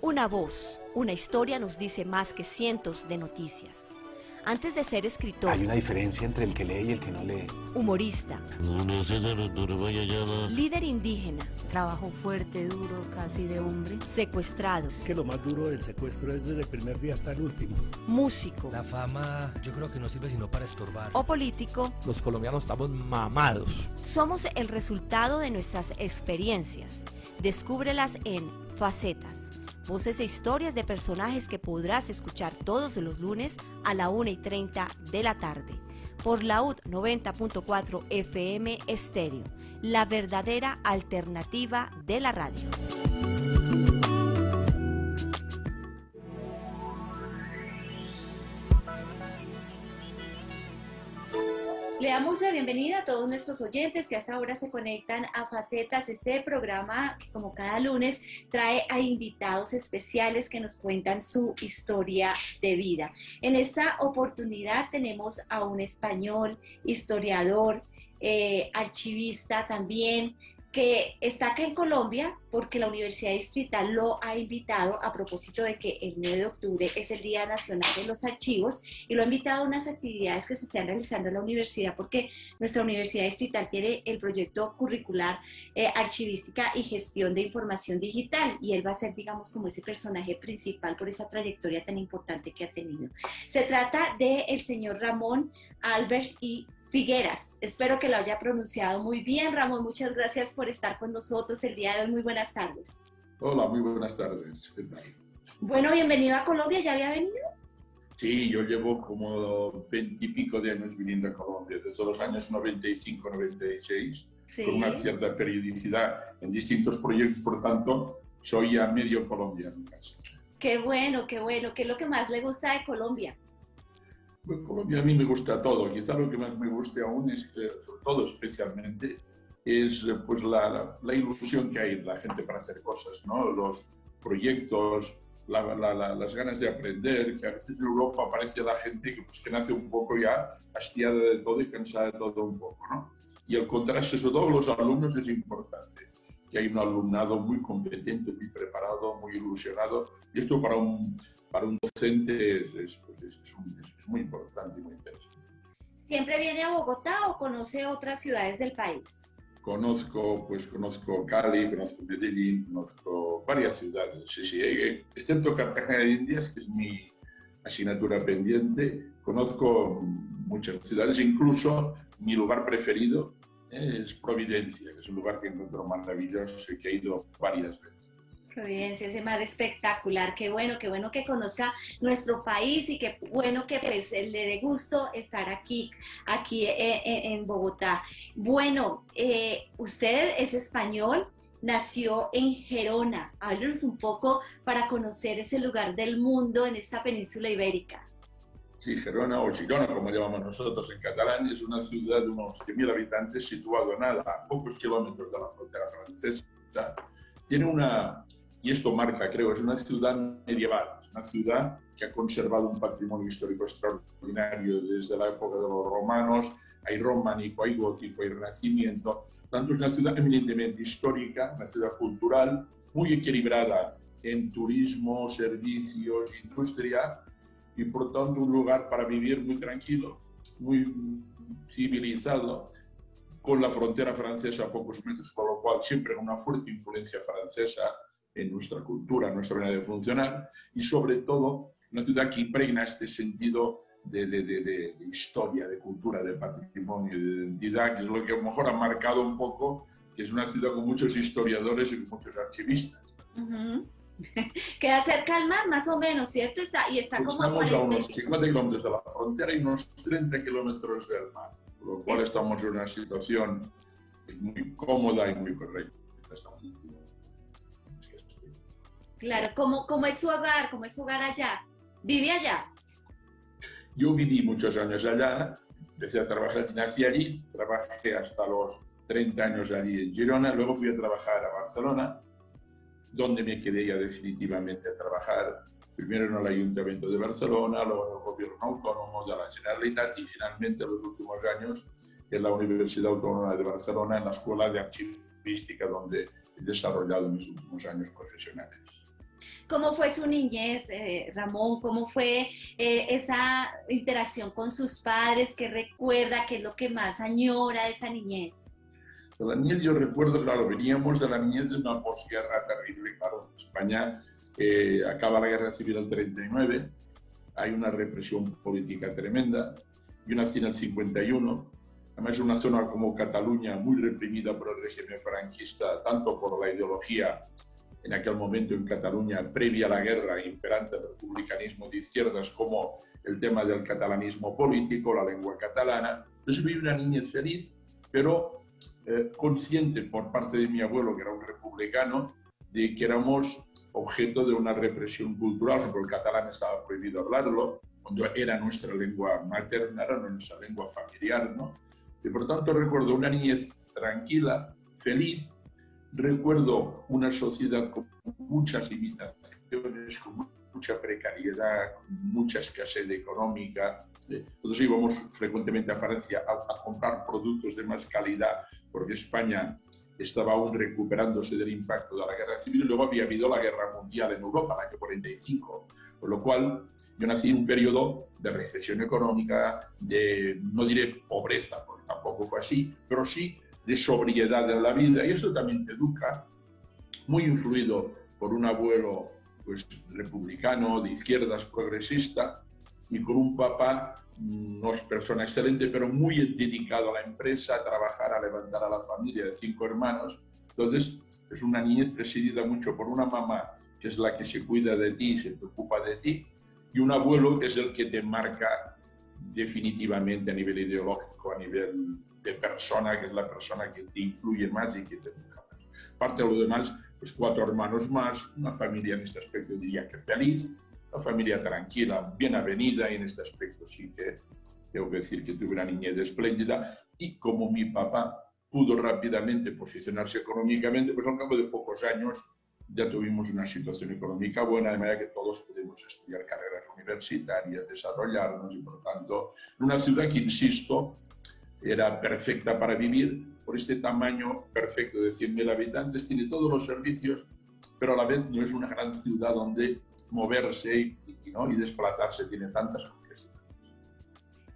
Una voz, una historia nos dice más que cientos de noticias. Antes de ser escritor, Hay una diferencia entre el que lee y el que no lee. humorista, líder indígena, Trabajo fuerte, duro, casi de hombre. secuestrado, que lo más duro del secuestro es desde el primer día hasta el último. músico La fama yo creo que no sirve sino para estorbar. o político, Los colombianos estamos mamados. somos el resultado de nuestras experiencias. Descúbrelas en Facetas, voces e historias de personajes que podrás escuchar todos los lunes a la 1 y 30 de la tarde por la UD 90.4 FM Estéreo, la verdadera alternativa de la radio. Le damos la bienvenida a todos nuestros oyentes que hasta ahora se conectan a Facetas, este programa como cada lunes trae a invitados especiales que nos cuentan su historia de vida. En esta oportunidad tenemos a un español, historiador, eh, archivista también, que está acá en Colombia porque la Universidad Distrital lo ha invitado a propósito de que el 9 de octubre es el Día Nacional de los Archivos y lo ha invitado a unas actividades que se están realizando en la universidad porque nuestra Universidad Distrital tiene el proyecto curricular eh, Archivística y Gestión de Información Digital y él va a ser, digamos, como ese personaje principal por esa trayectoria tan importante que ha tenido. Se trata del el señor Ramón Albers y Figueras. Espero que lo haya pronunciado muy bien, Ramón. Muchas gracias por estar con nosotros el día de hoy. Muy buenas tardes. Hola, muy buenas tardes. ¿Qué tal? Bueno, bienvenido a Colombia. ¿Ya había venido? Sí, yo llevo como veintipico de años viviendo a Colombia, desde los años 95-96, Sí. con una cierta periodicidad en distintos proyectos, por tanto, soy ya medio colombiano casi. Qué bueno, qué bueno. ¿Qué es lo que más le gusta de Colombia? Colombia a mí me gusta todo, quizá lo que más me guste aún es sobre todo especialmente, es pues la, la- ilusión que hay en la gente para hacer cosas, ¿no? Los proyectos, la- la- la- las ganas de aprender, que a veces en Europa parece la gente que, pues, que nace un poco ya hastiada de todo y cansada de todo un poco, ¿no? Y el contraste, sobre todo los alumnos, es importante, que hay un alumnado muy competente, muy preparado, muy ilusionado, y esto para un, para un docente es, es, pues, es- es un- muy importante y muy interesante. ¿Siempre viene a Bogotá o conoce otras ciudades del país? Conozco, pues conozco Cali, conozco Medellín, conozco varias ciudades, sí, sí, eh, excepto Cartagena de Indias, que es mi asignatura pendiente. Conozco muchas ciudades, incluso mi lugar preferido es Providencia, es un lugar que encuentro maravilloso y que he ido varias veces. Providencia, ese mar espectacular. Qué bueno, qué bueno que conozca nuestro país y qué bueno que pues, le dé gusto estar aquí, aquí eh, eh, en Bogotá. Bueno, eh, usted es español, nació en Gerona. Háblenos un poco para conocer ese lugar del mundo en esta península ibérica. Sí, Gerona o Girona, como llamamos nosotros en catalán, es una ciudad de unos 100.000 habitantes situado nada, a pocos kilómetros de la frontera francesa. Tiene una, y esto marca, creo, es una ciudad medieval, es una ciudad que ha conservado un patrimonio histórico extraordinario desde la época de los romanos, hay románico, hay gótico, hay renacimiento. Tanto es una ciudad eminentemente histórica, una ciudad cultural, muy equilibrada en turismo, servicios, industria, y por tanto un lugar para vivir muy tranquilo, muy civilizado, con la frontera francesa a pocos metros, con lo cual siempre una fuerte influencia francesa en nuestra cultura, en nuestra manera de funcionar, y sobre todo una ciudad que impregna este sentido de, de, de, de, historia, de cultura, de patrimonio, de identidad, que es lo que a lo mejor ha marcado un poco, que es una ciudad con muchos historiadores y con muchos archivistas. Ujú. Queda cerca al mar, más o menos, ¿cierto? Está, y está como Estamos a unos 40 50 kilómetros de la frontera y unos 30 kilómetros del mar, por lo cual estamos en una situación muy cómoda y muy correcta. Estamos- Claro, ¿cómo, cómo es su hogar? ¿Cómo es su hogar allá? ¿Vive allá? Yo viví muchos años allá, empecé a trabajar, nací allí, trabajé hasta los 30 años allí en Girona, luego fui a trabajar a Barcelona, donde me quedé ya definitivamente a trabajar, primero en el Ayuntamiento de Barcelona, luego en el Gobierno Autónomo de la Generalitat y finalmente en los últimos años en la Universidad Autónoma de Barcelona, en la Escuela de Archivística, donde he desarrollado mis últimos años profesionales. ¿Cómo fue su niñez, eh, Ramón? ¿Cómo fue eh, esa interacción con sus padres? ¿Qué recuerda? ¿Qué es lo que más añora de esa niñez? De la niñez yo recuerdo, claro, veníamos de la niñez de una posguerra terrible, claro, en España eh, acaba la guerra civil el 39, hay una represión política tremenda, yo nací en el 51, además una zona como Cataluña muy reprimida por el régimen franquista, tanto por la ideología en aquel momento en Cataluña, previa a la guerra, imperante del republicanismo de izquierdas, como el tema del catalanismo político, la lengua catalana. Entonces viví una niñez feliz, pero eh, consciente por parte de mi abuelo, que era un republicano, de que éramos objeto de una represión cultural, porque el catalán estaba prohibido hablarlo, cuando era nuestra lengua materna, era nuestra lengua familiar, ¿no? Y por tanto recuerdo una niñez tranquila, feliz, recuerdo una sociedad con muchas limitaciones, con mucha precariedad, mucha escasez económica. Nosotros íbamos frecuentemente a Francia a, comprar productos de más calidad porque España estaba aún recuperándose del impacto de la guerra civil luego había habido la guerra mundial en Europa, el año 45, con lo cual yo nací en un periodo de recesión económica, de, no diré pobreza, porque tampoco fue así, pero sí de sobriedad en la vida. Y eso también te educa, muy influido por un abuelo pues, republicano, de izquierdas, progresista, y con un papá, no es persona excelente, pero muy dedicado a la empresa, a trabajar, a levantar a la familia de cinco hermanos. Entonces, es una niñez presidida mucho por una mamá que es la que se cuida de ti, se preocupa de ti, y un abuelo que es el que te marca definitivamente a nivel ideológico, a nivel de persona, que es la persona que te influye más y que te educa más. Aparte de lo demás, pues cuatro hermanos más, una familia en este aspecto diría que feliz, una familia tranquila, bien avenida y en este aspecto sí que tengo que decir que tuve una niñez espléndida y como mi papá pudo rápidamente posicionarse económicamente, pues al cabo de pocos años ya tuvimos una situación económica buena, de manera que todos pudimos estudiar carreras universitarias, desarrollarnos y por tanto, en una ciudad que, insisto, era perfecta para vivir, por este tamaño perfecto de 100.000 habitantes, tiene todos los servicios, pero a la vez no es una gran ciudad donde moverse y, ¿no? y desplazarse tiene tantas complejidades.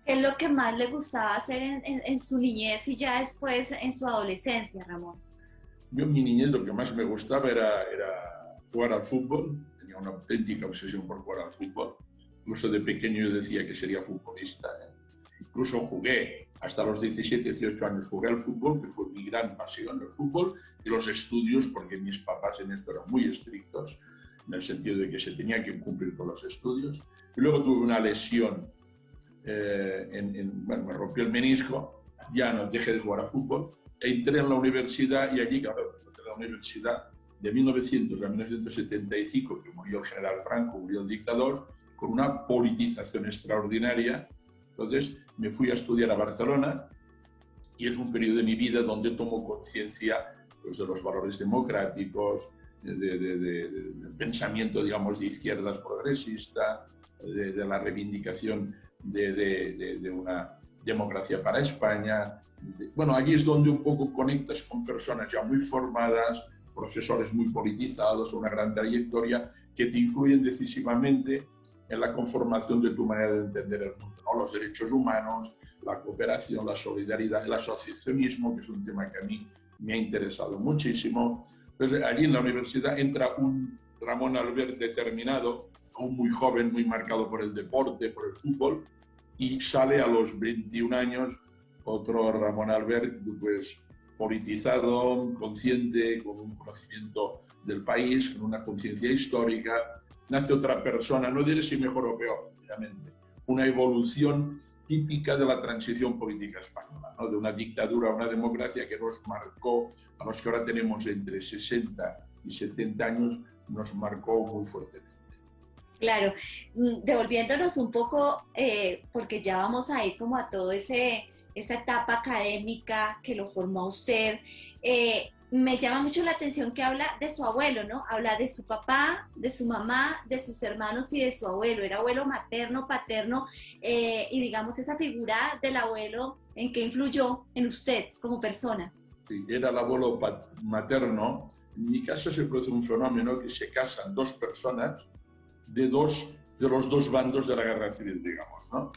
¿Qué es lo que más le gustaba hacer en, en, su niñez y ya después en su adolescencia, Ramón? Yo en mi niñez lo que más me gustaba era, era jugar al fútbol, tenía una auténtica obsesión por jugar al fútbol, incluso de pequeño yo decía que sería futbolista. ¿eh? Incluso jugué hasta los 17, 18 años, jugué al fútbol, que fue mi gran pasión el fútbol, y los estudios, porque mis papás en esto eran muy estrictos, en el sentido de que se tenía que cumplir con los estudios. Y luego tuve una lesión, eh, en, bueno, me rompió el menisco, ya no dejé de jugar a fútbol, e entré en la universidad y allí, claro, entré en la universidad de 1900 a 1975, que murió el general Franco, murió el dictador, con una politización extraordinaria. Entonces, me fui a estudiar a Barcelona y es un periodo de mi vida donde tomo conciencia pues, de los valores democráticos, del pensamiento, digamos, de izquierdas progresista, de, la reivindicación de, una democracia para España. bueno, allí es donde un poco conectas con personas ya muy formadas, profesores muy politizados, una gran trayectoria que te influyen decisivamente en la conformación de tu manera de entender el mundo, ¿no? los derechos humanos, la cooperación, la solidaridad, el asociacionismo, que es un tema que a mí me ha interesado muchísimo. Pues allí en la universidad entra un Ramón Albert determinado, aún muy joven, muy marcado por el deporte, por el fútbol, y sale a los 21 años otro Ramón Albert, pues politizado, consciente, con un conocimiento del país, con una conciencia histórica, nace otra persona, no diré si mejor o peor, obviamente, una evolución típica de la transición política española, ¿no? de una dictadura a una democracia que nos marcó, a los que ahora tenemos entre 60 y 70 años, nos marcó muy fuertemente. Claro, mm, devolviéndonos un poco, eh, porque ya vamos a ir como a todo ese esa etapa académica que lo formó usted, eh, me llama mucho la atención que habla de su abuelo, ¿no? Habla de su papá, de su mamá, de sus hermanos y de su abuelo. Era abuelo materno, paterno, eh, y digamos esa figura del abuelo en que influyó en usted como persona. Sí, era el abuelo materno. En mi caso se produce un fenómeno que se casan dos personas de, dos, de los dos bandos de la guerra civil, digamos, ¿no?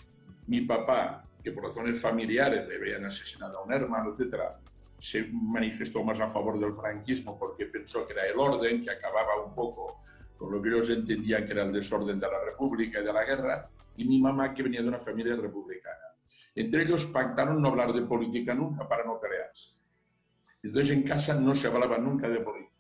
Mi papá, que por razones familiares le habían asesinado a un hermano, etcétera, se manifestó más a favor del franquismo porque pensó que era el orden, que acababa un poco con lo que ellos entendían que era el desorden de la República y de la guerra, y mi mamá que venía de una familia republicana. Entre ellos pactaron no hablar de política nunca para no pelearse. Entonces en casa no se hablaba nunca de política,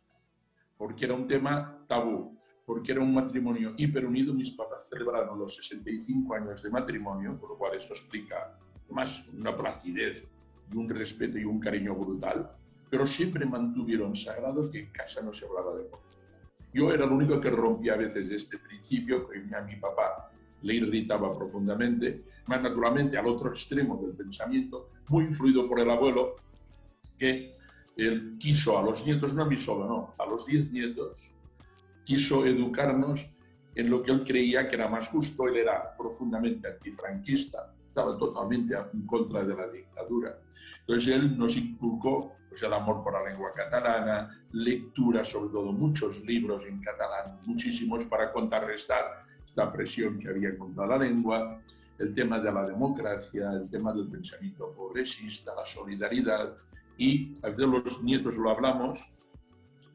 porque era un tema tabú, porque era un matrimonio hiperunido. Mis papás celebraron los 65 años de matrimonio, por lo cual esto explica más una placidez y un respeto y un cariño brutal, pero siempre mantuvieron sagrado que en casa no se hablaba de política. Yo era el único que rompía a veces este principio, que a mi papá le irritaba profundamente, más naturalmente al otro extremo del pensamiento, muy influido por el abuelo, que él quiso a los nietos, no a mí solo, no, a los diez nietos, quiso educarnos en lo que él creía que era más justo, él era profundamente antifranquista, estaba totalmente en contra de la dictadura. Entonces él nos inculcó pues, el amor por la lengua catalana, lectura, sobre todo muchos libros en catalán, muchísimos para contrarrestar esta presión que había contra la lengua, el tema de la democracia, el tema del pensamiento progresista, la solidaridad, y a veces los nietos lo hablamos,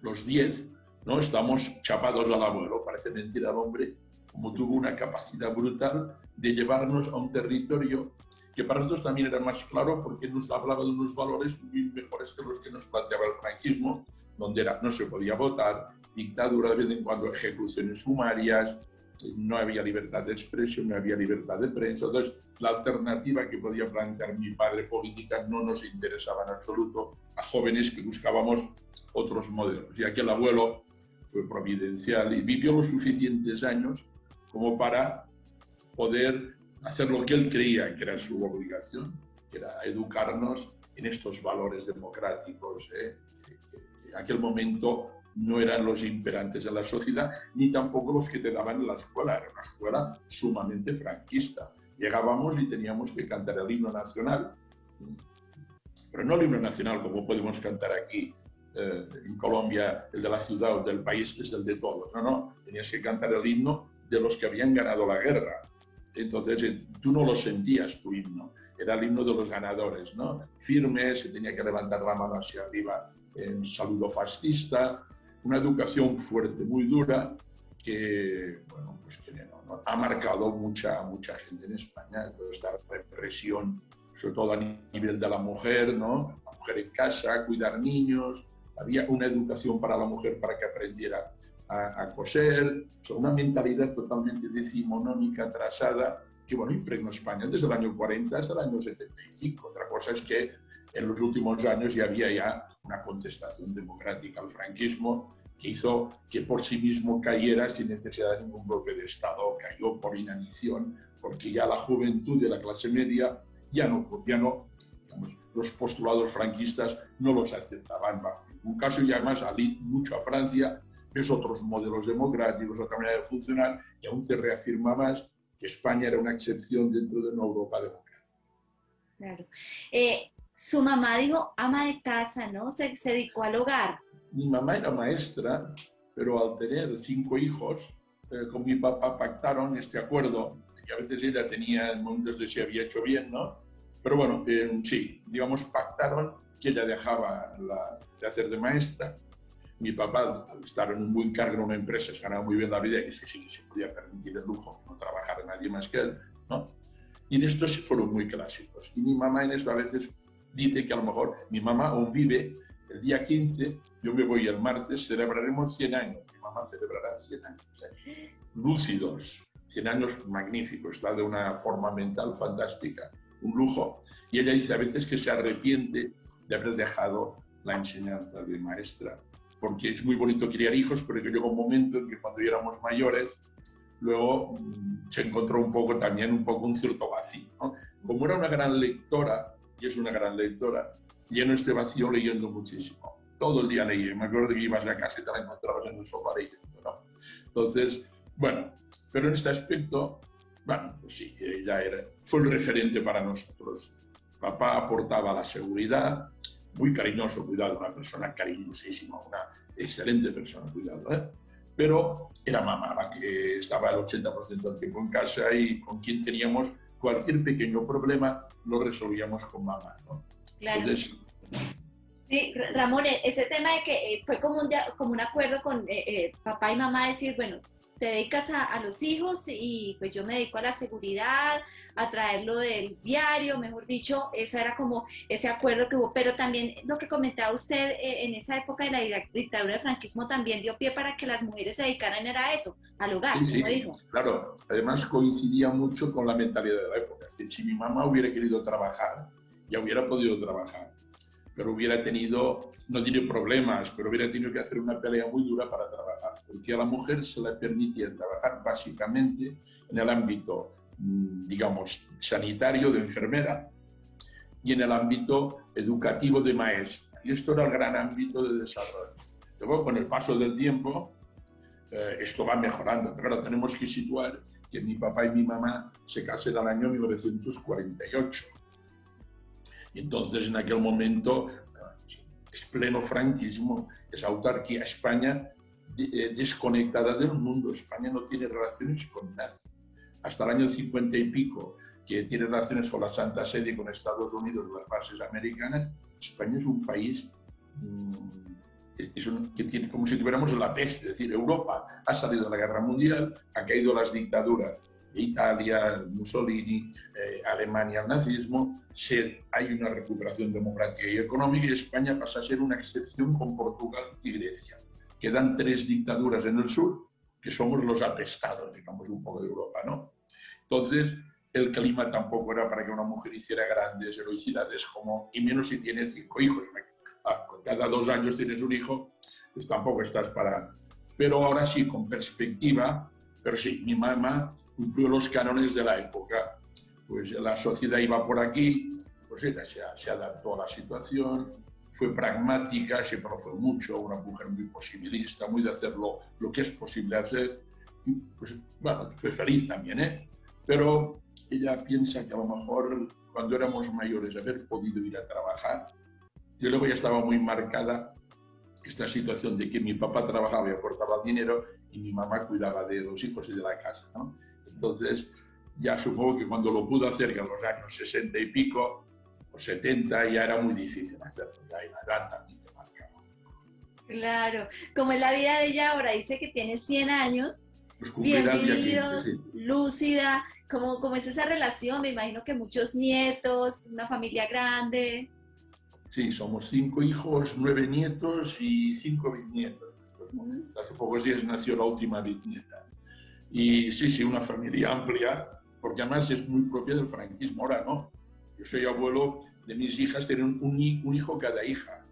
los diez, ¿no? Estamos chapados al abuelo, parece mentira al hombre, como tuvo una capacidad brutal de llevarnos a un territorio que para nosotros también era más claro porque nos hablaba de unos valores muy mejores que los que nos planteaba el franquismo, donde era, no se podía votar, dictadura de vez en cuando, ejecuciones sumarias, no había libertad de expresión, no había libertad de prensa. Entonces, la alternativa que podía plantear mi padre política no nos interesaba en absoluto a jóvenes que buscábamos otros modelos. Y aquel abuelo fue providencial y vivió los suficientes años como para poder hacer lo que él creía que era su obligación, que era educarnos en estos valores democráticos, ¿eh? que, en aquel momento no eran los imperantes de la sociedad, ni tampoco los que te daban en la escuela. Era una escuela sumamente franquista. Llegábamos y teníamos que cantar el himno nacional, pero no el himno nacional como podemos cantar aquí eh, en Colombia, el de la ciudad o del país, que es el de todos. No, no, tenías que cantar el himno de los que habían ganado la guerra. Entonces eh, tú no lo sentías tu himno, era el himno de los ganadores, ¿no? Firme, se tenía que levantar la mano hacia arriba en saludo fascista, una educación fuerte, muy dura, que, bueno, pues que ha marcado mucha, mucha gente en España, toda esta represión, sobre todo a nivel de la mujer, ¿no? La mujer en casa, cuidar niños, había una educación para la mujer para que aprendiera a, coser, una mentalidad totalmente decimonónica, atrasada, que bueno, impregnó España desde el año 40 hasta el año 75. Otra cosa es que en los últimos años ya había ya una contestación democrática al franquismo que hizo que por sí mismo cayera sin necesidad de ningún bloque de Estado, cayó por inanición, porque ya la juventud de la clase media ya no, ya no digamos, los postulados franquistas no los aceptaban. En ningún caso, y además alí mucho a Francia, ves otros modelos democráticos, otra manera de funcionar, y aún te reafirma más que España era una excepción dentro de una Europa democrática. Claro. Eh, su mamá dijo ama de casa, ¿no? Se, se dedicó al hogar. Mi mamá era maestra, pero al tener cinco hijos, eh, con mi papá pactaron este acuerdo, que a veces ella tenía momentos de si había hecho bien, ¿no? Pero bueno, eh, sí, digamos, pactaron que ella dejaba de hacer de maestra. Mi papá, al estar en un buen cargo en una empresa, se ganaba muy bien la vida y sí que se podía permitir el lujo, no trabajar nadie más que él, ¿no? Y en esto sí fueron muy clásicos. Y mi mamá en esto a veces dice que a lo mejor mi mamá aún vive el día 15, yo me voy el martes, celebraremos 100 años. Mi mamá celebrará 100 años. lúcidos, 100 años magníficos, está de una forma mental fantástica, un lujo. Y ella dice a veces que se arrepiente de haber dejado la enseñanza de maestra, porque es muy bonito criar hijos, pero que llegó un momento en que cuando éramos mayores, luego mm, se encontró un poco también un poco un cierto vacío. Como era una gran lectora, y es una gran lectora, lleno este vacío leyendo muchísimo. todo el día leyendo. Me acuerdo que ibas a casa y te la encontrabas en el sofá leyendo, ¿no? Entonces, bueno, pero en este aspecto, bueno, pues sí, ella era, fue el referente para nosotros. Papá aportaba la seguridad, muy cariñoso, cuidado, una persona cariñosísima, una excelente persona, cuidado, ¿eh? Pero era mamá la que estaba el 80% del tiempo en casa y con quien teníamos cualquier pequeño problema lo resolvíamos con mamá, ¿no? Claro. Entonces, Sí, Ramón, e- ese tema de que eh, fue como un, como un acuerdo con eh, eh, papá y mamá, decir, bueno, te dedicas a, a los hijos y pues yo me dedico a la seguridad, a traerlo del diario, mejor dicho, ese era como ese acuerdo que hubo, pero también lo que comentaba usted eh, en esa época de la dicta- dictadura del franquismo también dio pie para que las mujeres se dedicaran era a eso, al hogar, Sí, sí, como dijo. claro. Además coincidía mucho con la mentalidad de la época. Si mi mamá hubiera querido trabajar, ya hubiera podido trabajar, pero hubiera tenido, no diré problemas, pero hubiera tenido que hacer una pelea muy dura para trabajar, porque a la mujer se le permitía trabajar básicamente en el ámbito, mm, digamos, sanitario de enfermera y en el ámbito educativo de maestra. Y esto era el gran ámbito de desarrollo. Luego, con el paso del tiempo, eh, esto va mejorando. Pero claro, tenemos que situar que mi papá y mi mamá se casaron en el año 1948. Entonces, en aquel momento, es pleno franquismo, es autarquía. España eh, desconectada del mundo. España no tiene relaciones con nadie. Hasta el año 50 y pico, que tiene relaciones con la Santa Sede con Estados Unidos, las bases americanas, España es un país mm, es- un- que tiene como si tuviéramos la peste, es decir, Europa ha salido de la guerra mundial, ha caído las dictaduras Italia, Mussolini, eh, Alemania, el nazismo, hay una recuperación democrática y económica y España pasa a ser una excepción con Portugal y Grecia. Quedan tres dictaduras en el sur, que somos los apestados, digamos, un poco de Europa, ¿no? Entonces, el clima tampoco era para que una mujer hiciera grandes heroicidades como, y menos si tiene cinco hijos. Ah, Cada dos años tienes un hijo, pues tampoco estás para... Pero ahora sí, con perspectiva, pero sí, mi mamá cumplió los cánones de la época. Pues la sociedad iba por aquí, pues ella se, se adaptó a la situación, fue pragmática, siempre lo mucho, una mujer muy posibilista, muy de hacer lo, que es posible hacer. Pues bueno, fue feliz también, ¿eh? Pero ella piensa que a lo mejor cuando éramos mayores haber podido ir a trabajar. Yo luego ya estaba muy marcada esta situación de que mi papá trabajaba y aportaba dinero y mi mamá cuidaba de los hijos y de la casa, ¿no? Entonces, ya supongo que cuando lo pudo hacer, que en los años 60 y pico, o 70, ya era muy difícil hacerlo, ya la edad también te marcaba. Claro, como es la vida de ella ahora, dice que tiene 100 años, Pues bien cumplirá el día 15, vividos, sí. lúcida, ¿cómo, ¿cómo es esa relación? Me imagino que muchos nietos, una familia grande. Sí, somos cinco hijos, nueve nietos y cinco bisnietos. Hace pocos días nació la última bisnieta. Y sí, sí, una familia amplia, porque además es muy propia del franquismo. Ahora no. Yo soy abuelo de mis hijas, tienen un, un hijo cada hija.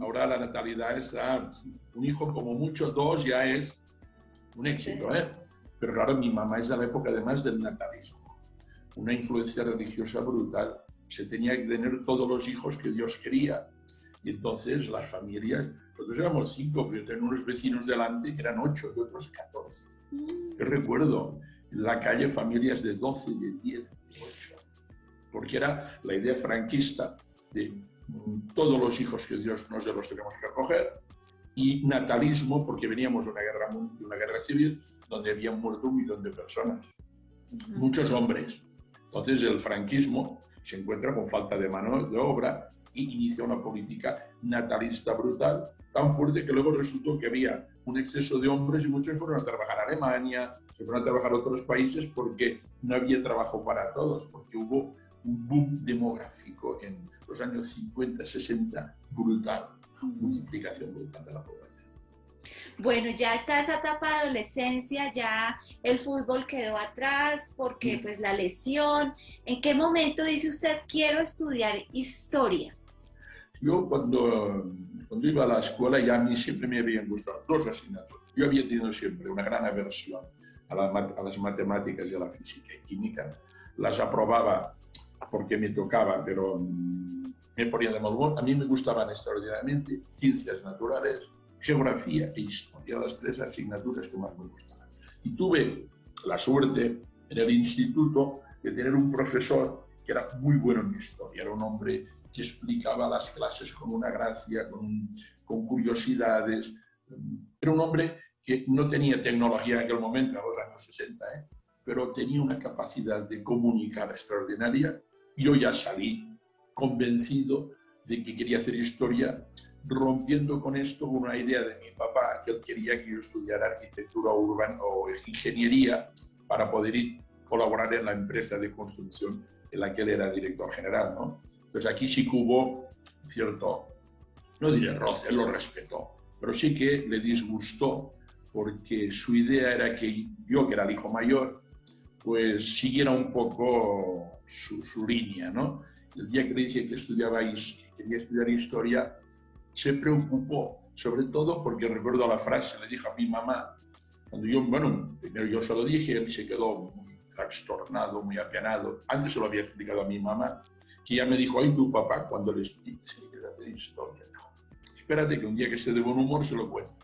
Ahora la natalidad está, un hijo como mucho, dos ya es un éxito, ¿eh? Pero claro, mi mamá es de la época además del natalismo. Una influencia religiosa brutal. Se tenía que tener todos los hijos que Dios quería. Y entonces las familias, nosotros éramos cinco, pero yo tenía unos vecinos delante que eran ocho y otros catorce. Yo recuerdo en la calle familias de 12, de 10, de 8, porque era la idea franquista de mm, todos los hijos que Dios nos de los tenemos que recoger y natalismo porque veníamos de una guerra, de una guerra civil donde había muerto un millón de personas, muchos hombres. Entonces el franquismo se encuentra con falta de mano de obra y inicia una política natalista brutal, tan fuerte que luego resultó que había un exceso de hombres y muchos fueron a trabajar a Alemania, se fueron a trabajar a otros países porque no había trabajo para todos, porque hubo un boom demográfico en los años 50, 60, brutal, multiplicación brutal de la población. Bueno, ya está esa etapa de adolescencia, ya el fútbol quedó atrás porque pues la lesión. ¿En qué momento dice usted quiero estudiar historia? Yo cuando, cuando iba a la escuela ya a mí siempre me habían gustado dos asignaturas. Yo había tenido siempre una gran aversión a, la a las matemáticas y a la física y química. Las aprobaba porque me tocaba, pero mm, me ponía de mal humor. A mí me gustaban extraordinariamente ciencias naturales, geografía e historia, las tres asignaturas que más me gustaban. Y tuve la suerte en el instituto de tener un profesor que era muy bueno en historia, era un hombre que explicaba las clases con una gracia, con, curiosidades. Era un hombre que no tenía tecnología en aquel momento, en los años 60, ¿eh? pero tenía una capacidad de comunicar extraordinaria. Yo ya salí convencido de que quería hacer historia, rompiendo con esto una idea de mi papá, que él quería que yo estudiara arquitectura urbana o ingeniería para poder ir, colaborar en la empresa de construcción en la que él era director general. ¿no? Entonces aquí sí que hubo cierto, no diré roce, lo respetó, pero sí que le disgustó porque su idea era que yo, que era el hijo mayor, pues siguiera un poco su, su línea, ¿no? El día que le dije que estudiaba que quería estudiar historia, se preocupó, sobre todo porque recuerdo la frase, le dije a mi mamá, cuando yo, bueno, primero yo se lo dije, él se quedó muy trastornado, muy apenado. Antes se lo había explicado a mi mamá, que ya me dijo, ay, tu papá, cuando le expliques que quiere hacer historia, no. Espérate que un día que esté de buen humor se lo cuento.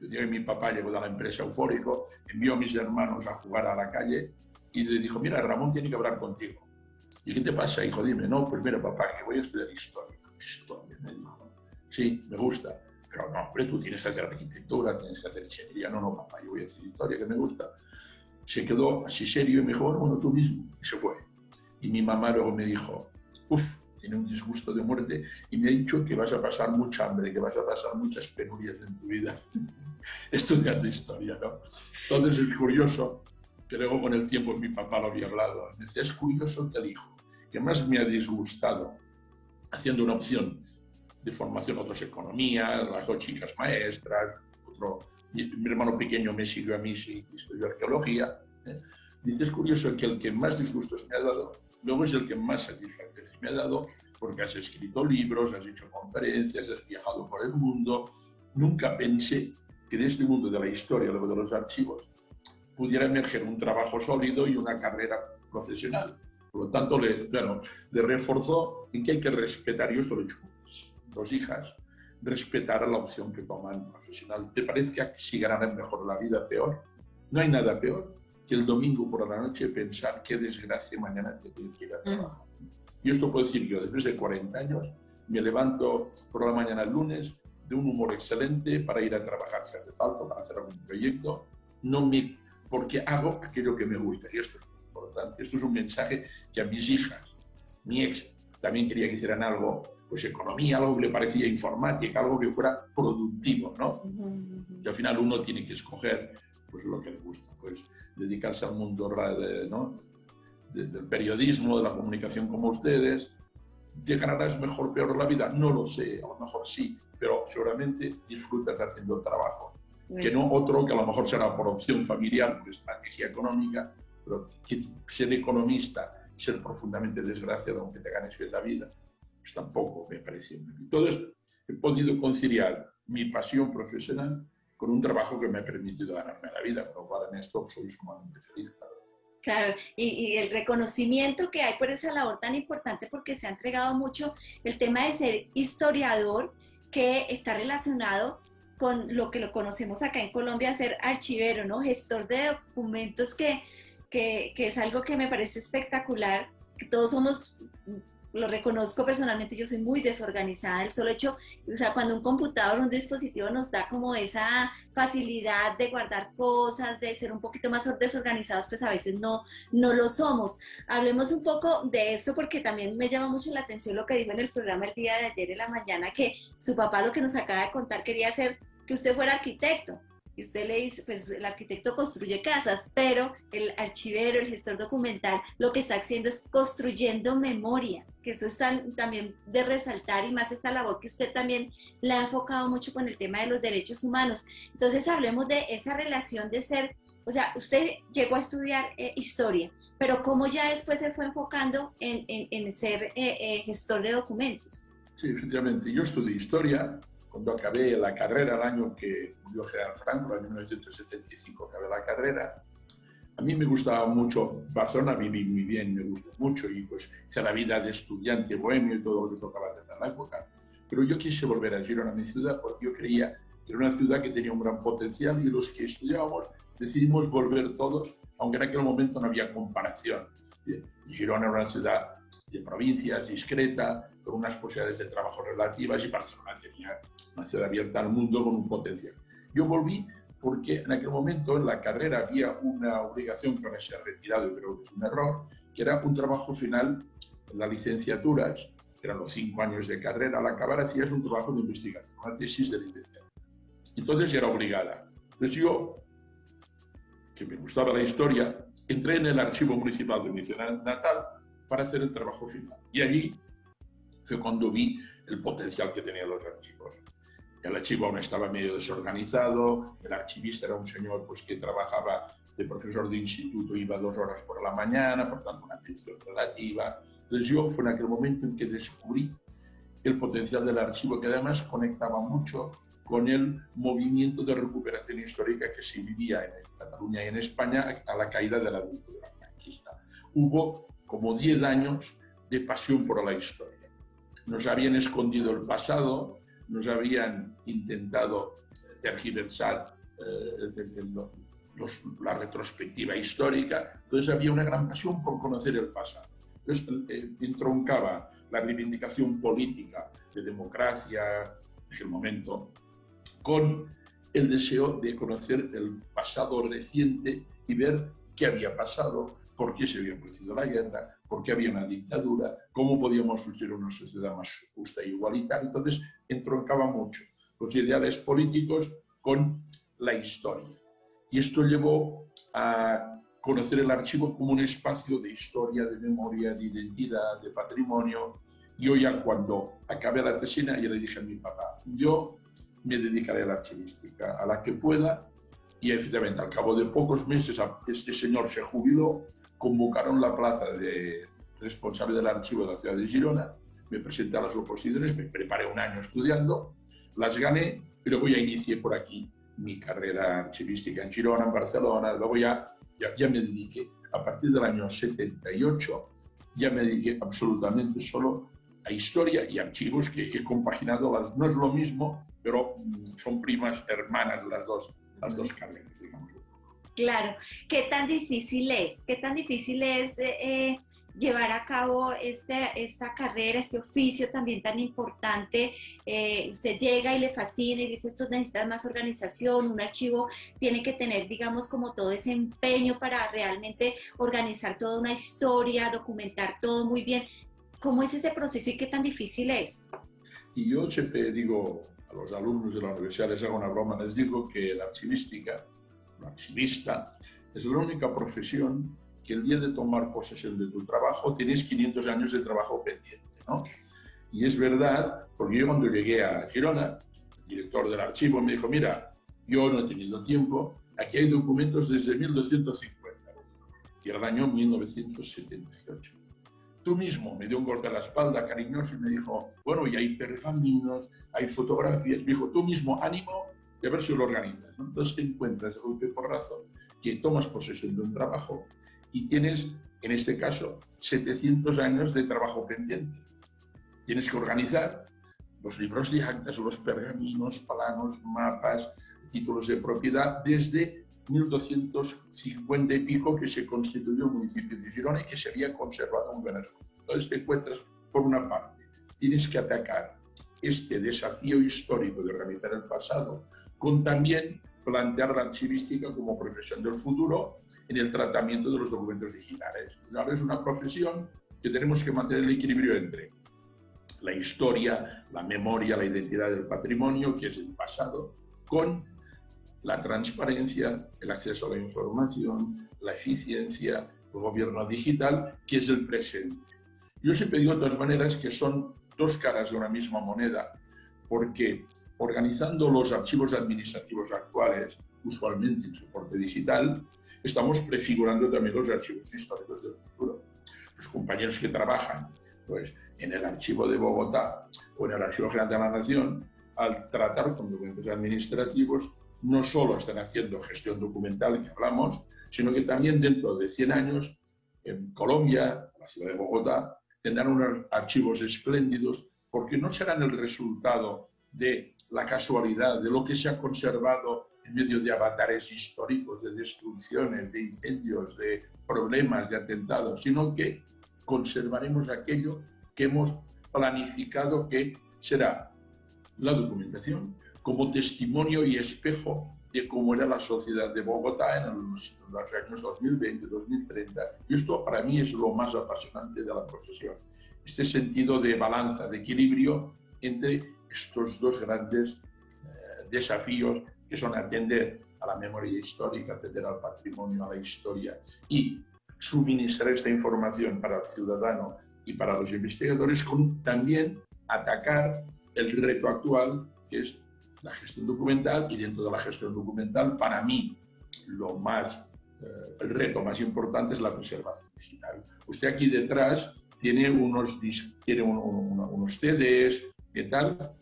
El día que mi papá llegó de la empresa eufórico, envió a mis hermanos a jugar a la calle y le dijo, mira, Ramón tiene que hablar contigo. ¿Y qué te pasa, hijo? Dime, no, pues mira, papá, que voy a estudiar historia. Historia, me dijo. Sí, me gusta. Pero no, hombre, tú tienes que hacer arquitectura, tienes que hacer ingeniería. No, no, papá, yo voy a hacer historia, que me gusta. Se quedó así serio y me dijo, bueno, tú mismo. Y se fue. Y mi mamá luego me dijo, uff, tiene un disgusto de muerte y me ha dicho que vas a pasar mucha hambre, que vas a pasar muchas penurias en tu vida estudiando historia, ¿no? Entonces es curioso que luego con el tiempo mi papá lo había hablado. Me decía, es curioso que el que más me ha disgustado haciendo una opción de formación, otros economía, las dos chicas maestras, mi hermano pequeño me siguió a mí, sí, estudió arqueología. ¿eh? Dice, es curioso que el que más disgustos me ha dado, luego es el que más satisfacciones me ha dado, porque has escrito libros, has hecho conferencias, has viajado por el mundo. Nunca pensé que de este mundo de la historia, luego de los archivos, pudiera emerger un trabajo sólido y una carrera profesional. Por lo tanto, le, bueno, le reforzó en que hay que respetar, yo esto lo he hecho dos hijas, respetar la opción que toman profesional. ¿Te parece que si ganan mejor la vida, peor? No hay nada peor que el domingo por la noche pensar qué desgracia mañana te tengo que ir a trabajar. Y esto puedo decir yo, después de 40 años, me levanto por la mañana el lunes de un humor excelente para ir a trabajar si hace falta, para hacer algún proyecto, no me, porque hago aquello que me gusta. Y esto es importante. Esto es un mensaje que a mis hijas, mi ex, también quería que hicieran algo, pues economía, algo que le parecía informática, algo que fuera productivo, ¿no? Y al final uno tiene que escoger pues lo que le gusta, pues dedicarse al mundo ¿no? del periodismo, de la comunicación como ustedes. ¿Te ganarás mejor o peor la vida? No lo sé, a lo mejor sí, pero seguramente disfrutas haciendo el trabajo. Que no otro que a lo mejor será por opción familiar, por estrategia económica, pero que ser economista, ser profundamente desgraciado aunque te ganes bien la vida, pues tampoco me parece. Entonces, he podido conciliar mi pasión profesional con un trabajo que me ha permitido ganarme la vida, con lo cual en esto soy sumamente feliz. Claro. Claro, y, y, el reconocimiento que hay por esa labor tan importante porque se ha entregado mucho el tema de ser historiador que está relacionado con lo que lo conocemos acá en Colombia, ser archivero, ¿no? Gestor de documentos que, que, que es algo que me parece espectacular. Todos somos lo reconozco personalmente, yo soy muy desorganizada. El solo hecho, o sea, cuando un computador, un dispositivo nos da como esa facilidad de guardar cosas, de ser un poquito más desorganizados, pues a veces no, no lo somos. Hablemos un poco de eso porque también me llama mucho la atención lo que dijo en el programa el día de ayer en la mañana, que su papá lo que nos acaba de contar quería hacer que usted fuera arquitecto y usted le dice, pues el arquitecto construye casas, pero el archivero, el gestor documental, lo que está haciendo es construyendo memoria, que eso es también de resaltar y más esta labor que usted también la ha enfocado mucho con el tema de los derechos humanos. Entonces hablemos de esa relación de ser, o sea, usted llegó a estudiar eh, historia, pero cómo ya después se fue enfocando en, en, en ser eh, eh, gestor de documentos. Sí, efectivamente, yo estudié historia, cuando acabé la carrera, el año que murió General Franco, en 1975 acabé la carrera, a mí me gustaba mucho Barcelona, viví muy bien, me gustó mucho y pues hice la vida de estudiante bohemio y todo lo que tocaba hacer en la época. Pero yo quise volver a Girona, mi ciudad, porque yo creía que era una ciudad que tenía un gran potencial y los que estudiábamos decidimos volver todos, aunque en aquel momento no había comparación. Girona era una ciudad de provincias, discreta, con unas posibilidades de trabajo relativas y Barcelona tenía una ciudad abierta al mundo con un potencial. Yo volví porque en aquel momento en la carrera había una obligación que ahora se ha retirado y creo que es un error, que era un trabajo final en las licenciaturas, que eran los cinco años de carrera, al acabar hacías un trabajo de investigación, una tesis de licenciatura. Entonces era obligada. Entonces yo, que me gustaba la historia, entré en el archivo municipal de mi ciudad natal para hacer el trabajo final. Y allí fue cuando vi el potencial que tenían los archivos. El archivo aún estaba medio desorganizado, el archivista era un señor pues, que trabajaba de profesor de instituto, iba dos horas por la mañana, por tanto una atención relativa. Entonces yo fue en aquel momento en que descubrí el potencial del archivo, que además conectaba mucho con el movimiento de recuperación histórica que se vivía en Cataluña y en España a la caída de la dictadura franquista. Hubo como 10 años de pasión por la historia. Nos habían escondido el pasado, nos habían intentado tergiversar eh, la retrospectiva histórica, entonces había una gran pasión por conocer el pasado. Entonces eh, entroncaba la reivindicación política de democracia en aquel momento con el deseo de conocer el pasado reciente y ver qué había pasado, por qué se había producido la guerra, por qué había una dictadura, cómo podíamos construir una sociedad más justa e igualitaria. Entonces, entroncaba mucho los ideales políticos con la historia. Y esto llevó a conocer el archivo como un espacio de historia, de memoria, de identidad, de patrimonio. Y hoy cuando acabé la tesina, ya le dije a mi papá, yo me dedicaré a la archivística, a la que pueda. Y efectivamente, al cabo de pocos meses, este señor se jubiló convocaron la plaza de responsable del archivo de la ciudad de Girona, me presenté a las oposiciones, me preparé un año estudiando, las gané, pero luego ya inicié por aquí mi carrera archivística en Girona, en Barcelona, luego ya, ya, me dediqué, a partir del año 78, ya me dediqué absolutamente solo a historia y archivos que he compaginado, las, no es lo mismo, pero mm, son primas hermanas las dos, las dos carreras, digamos. Claro, ¿qué tan difícil es? ¿Qué tan difícil es eh, eh, llevar a cabo este, esta carrera, este oficio también tan importante? Eh, usted llega y le fascina y dice, esto necesita más organización, un archivo tiene que tener, digamos, como todo ese empeño para realmente organizar toda una historia, documentar todo muy bien. ¿Cómo es ese proceso y qué tan difícil es? Y yo siempre digo a los alumnos de la universidad, les hago una broma, les digo que la archivística archivista, es la única profesión que el día de tomar posesión de tu trabajo tienes 500 años de trabajo pendiente, ¿no? Y es verdad, porque yo cuando llegué a Girona, el director del archivo me dijo, mira, yo no he tenido tiempo, aquí hay documentos desde 1250, y el año 1978. Tú mismo me dio un golpe a la espalda cariñoso y me dijo, bueno, y hay pergaminos, hay fotografías, me dijo, tú mismo, ánimo, y a ver si lo organizas. Entonces te encuentras de golpe razón que tomas posesión de un trabajo y tienes, en este caso, 700 años de trabajo pendiente. Tienes que organizar los libros de actas, los pergaminos, planos, mapas, títulos de propiedad, desde 1250 y pico que se constituyó el municipio de Girona y que se había conservado en buenas Entonces te encuentras, por una parte, tienes que atacar este desafío histórico de organizar el pasado con también plantear la archivística como profesión del futuro en el tratamiento de los documentos digitales. Ahora es una profesión que tenemos que mantener el equilibrio entre la historia, la memoria, la identidad del patrimonio, que es el pasado, con la transparencia, el acceso a la información, la eficiencia, el gobierno digital, que es el presente. Yo siempre digo de todas maneras que son dos caras de una misma moneda, porque organizando los archivos administrativos actuales, usualmente en soporte digital, estamos prefigurando también los archivos históricos del futuro. Los compañeros que trabajan pues, en el archivo de Bogotá o en el Archivo General de la Nación, al tratar con documentos administrativos, no solo están haciendo gestión documental, que hablamos, sino que también dentro de 100 años, en Colombia, la ciudad de Bogotá, tendrán unos archivos espléndidos, porque no serán el resultado de la casualidad, de lo que se ha conservado en medio de avatares históricos, de destrucciones, de incendios, de problemas, de atentados, sino que conservaremos aquello que hemos planificado que será la documentación como testimonio y espejo de cómo era la sociedad de Bogotá en los, años 2020, 2030. Y esto para mí es lo más apasionante de la profesión. Este sentido de balanza, de equilibrio entre estos dos grandes eh, desafíos que son atender a la memoria histórica, atender al patrimonio, a la historia y suministrar esta información para el ciudadano y para los investigadores, con también atacar el reto actual, que es la gestión documental, y dentro de la gestión documental, para mí, lo más, eh, el reto más importante es la preservación digital. Usted aquí detrás tiene unos, tiene unos CDs, ¿qué tal?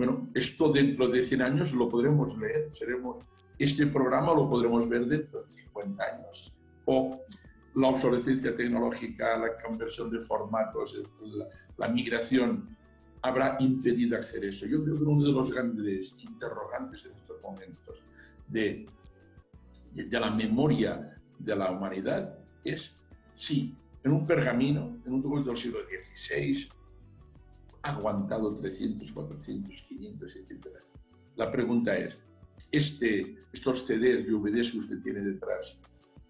Bueno, esto dentro de 100 años lo podremos leer, seremos, este programa lo podremos ver dentro de 50 años. O la obsolescencia tecnológica, la conversión de formatos, la, la migración habrá impedido hacer eso. Yo creo que uno de los grandes interrogantes en estos momentos de, de la memoria de la humanidad es si en un pergamino, en un documento del siglo XVI, aguantado 300, 400, 500, etc. La pregunta es, este, estos CDs, DVDs que usted tiene detrás,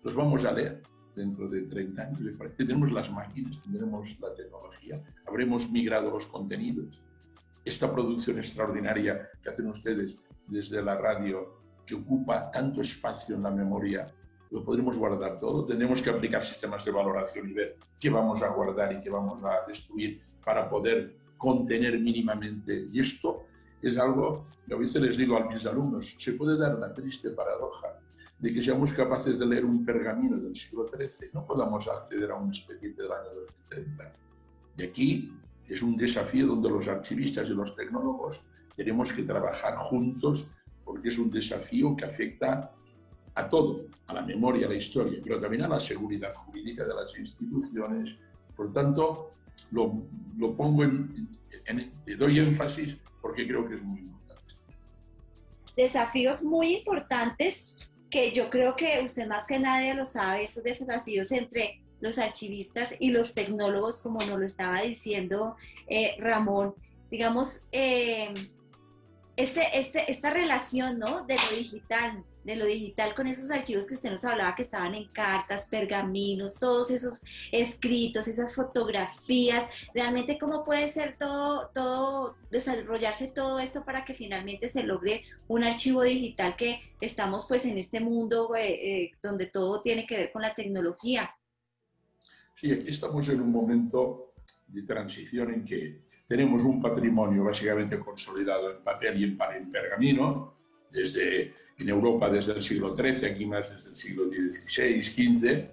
¿los vamos a leer? dentro de 30 años. Tendremos las máquinas, tendremos la tecnología, habremos migrado los contenidos. Esta producción extraordinaria que hacen ustedes desde la radio, que ocupa tanto espacio en la memoria, lo podremos guardar todo. Tendremos que aplicar sistemas de valoración y ver qué vamos a guardar y qué vamos a destruir para poder contener mínimamente. Y esto es algo que a veces les digo a mis alumnos, se puede dar una triste paradoja de que seamos capaces de leer un pergamino del siglo XIII, no podamos acceder a un expediente del año 2030. Y aquí es un desafío donde los archivistas y los tecnólogos tenemos que trabajar juntos porque es un desafío que afecta a todo, a la memoria, a la historia, pero también a la seguridad jurídica de las instituciones. Por tanto, lo, lo pongo en, en, le doy énfasis porque creo que es muy importante. Desafíos muy importantes que yo creo que usted más que nadie lo sabe, estos desafíos entre los archivistas y los tecnólogos, como nos lo estaba diciendo eh, Ramón, digamos, eh, este, este, esta relación ¿no? de lo digital, de lo digital con esos archivos que usted nos hablaba que estaban en cartas, pergaminos, todos esos escritos, esas fotografías, realmente cómo puede ser todo, todo, desarrollarse todo esto para que finalmente se logre un archivo digital que estamos pues en este mundo eh, eh, donde todo tiene que ver con la tecnología. Sí, aquí estamos en un momento de transición en que tenemos un patrimonio básicamente consolidado en papel y en pergamino, desde en Europa desde el siglo XIII, aquí más desde el siglo XVI, XV,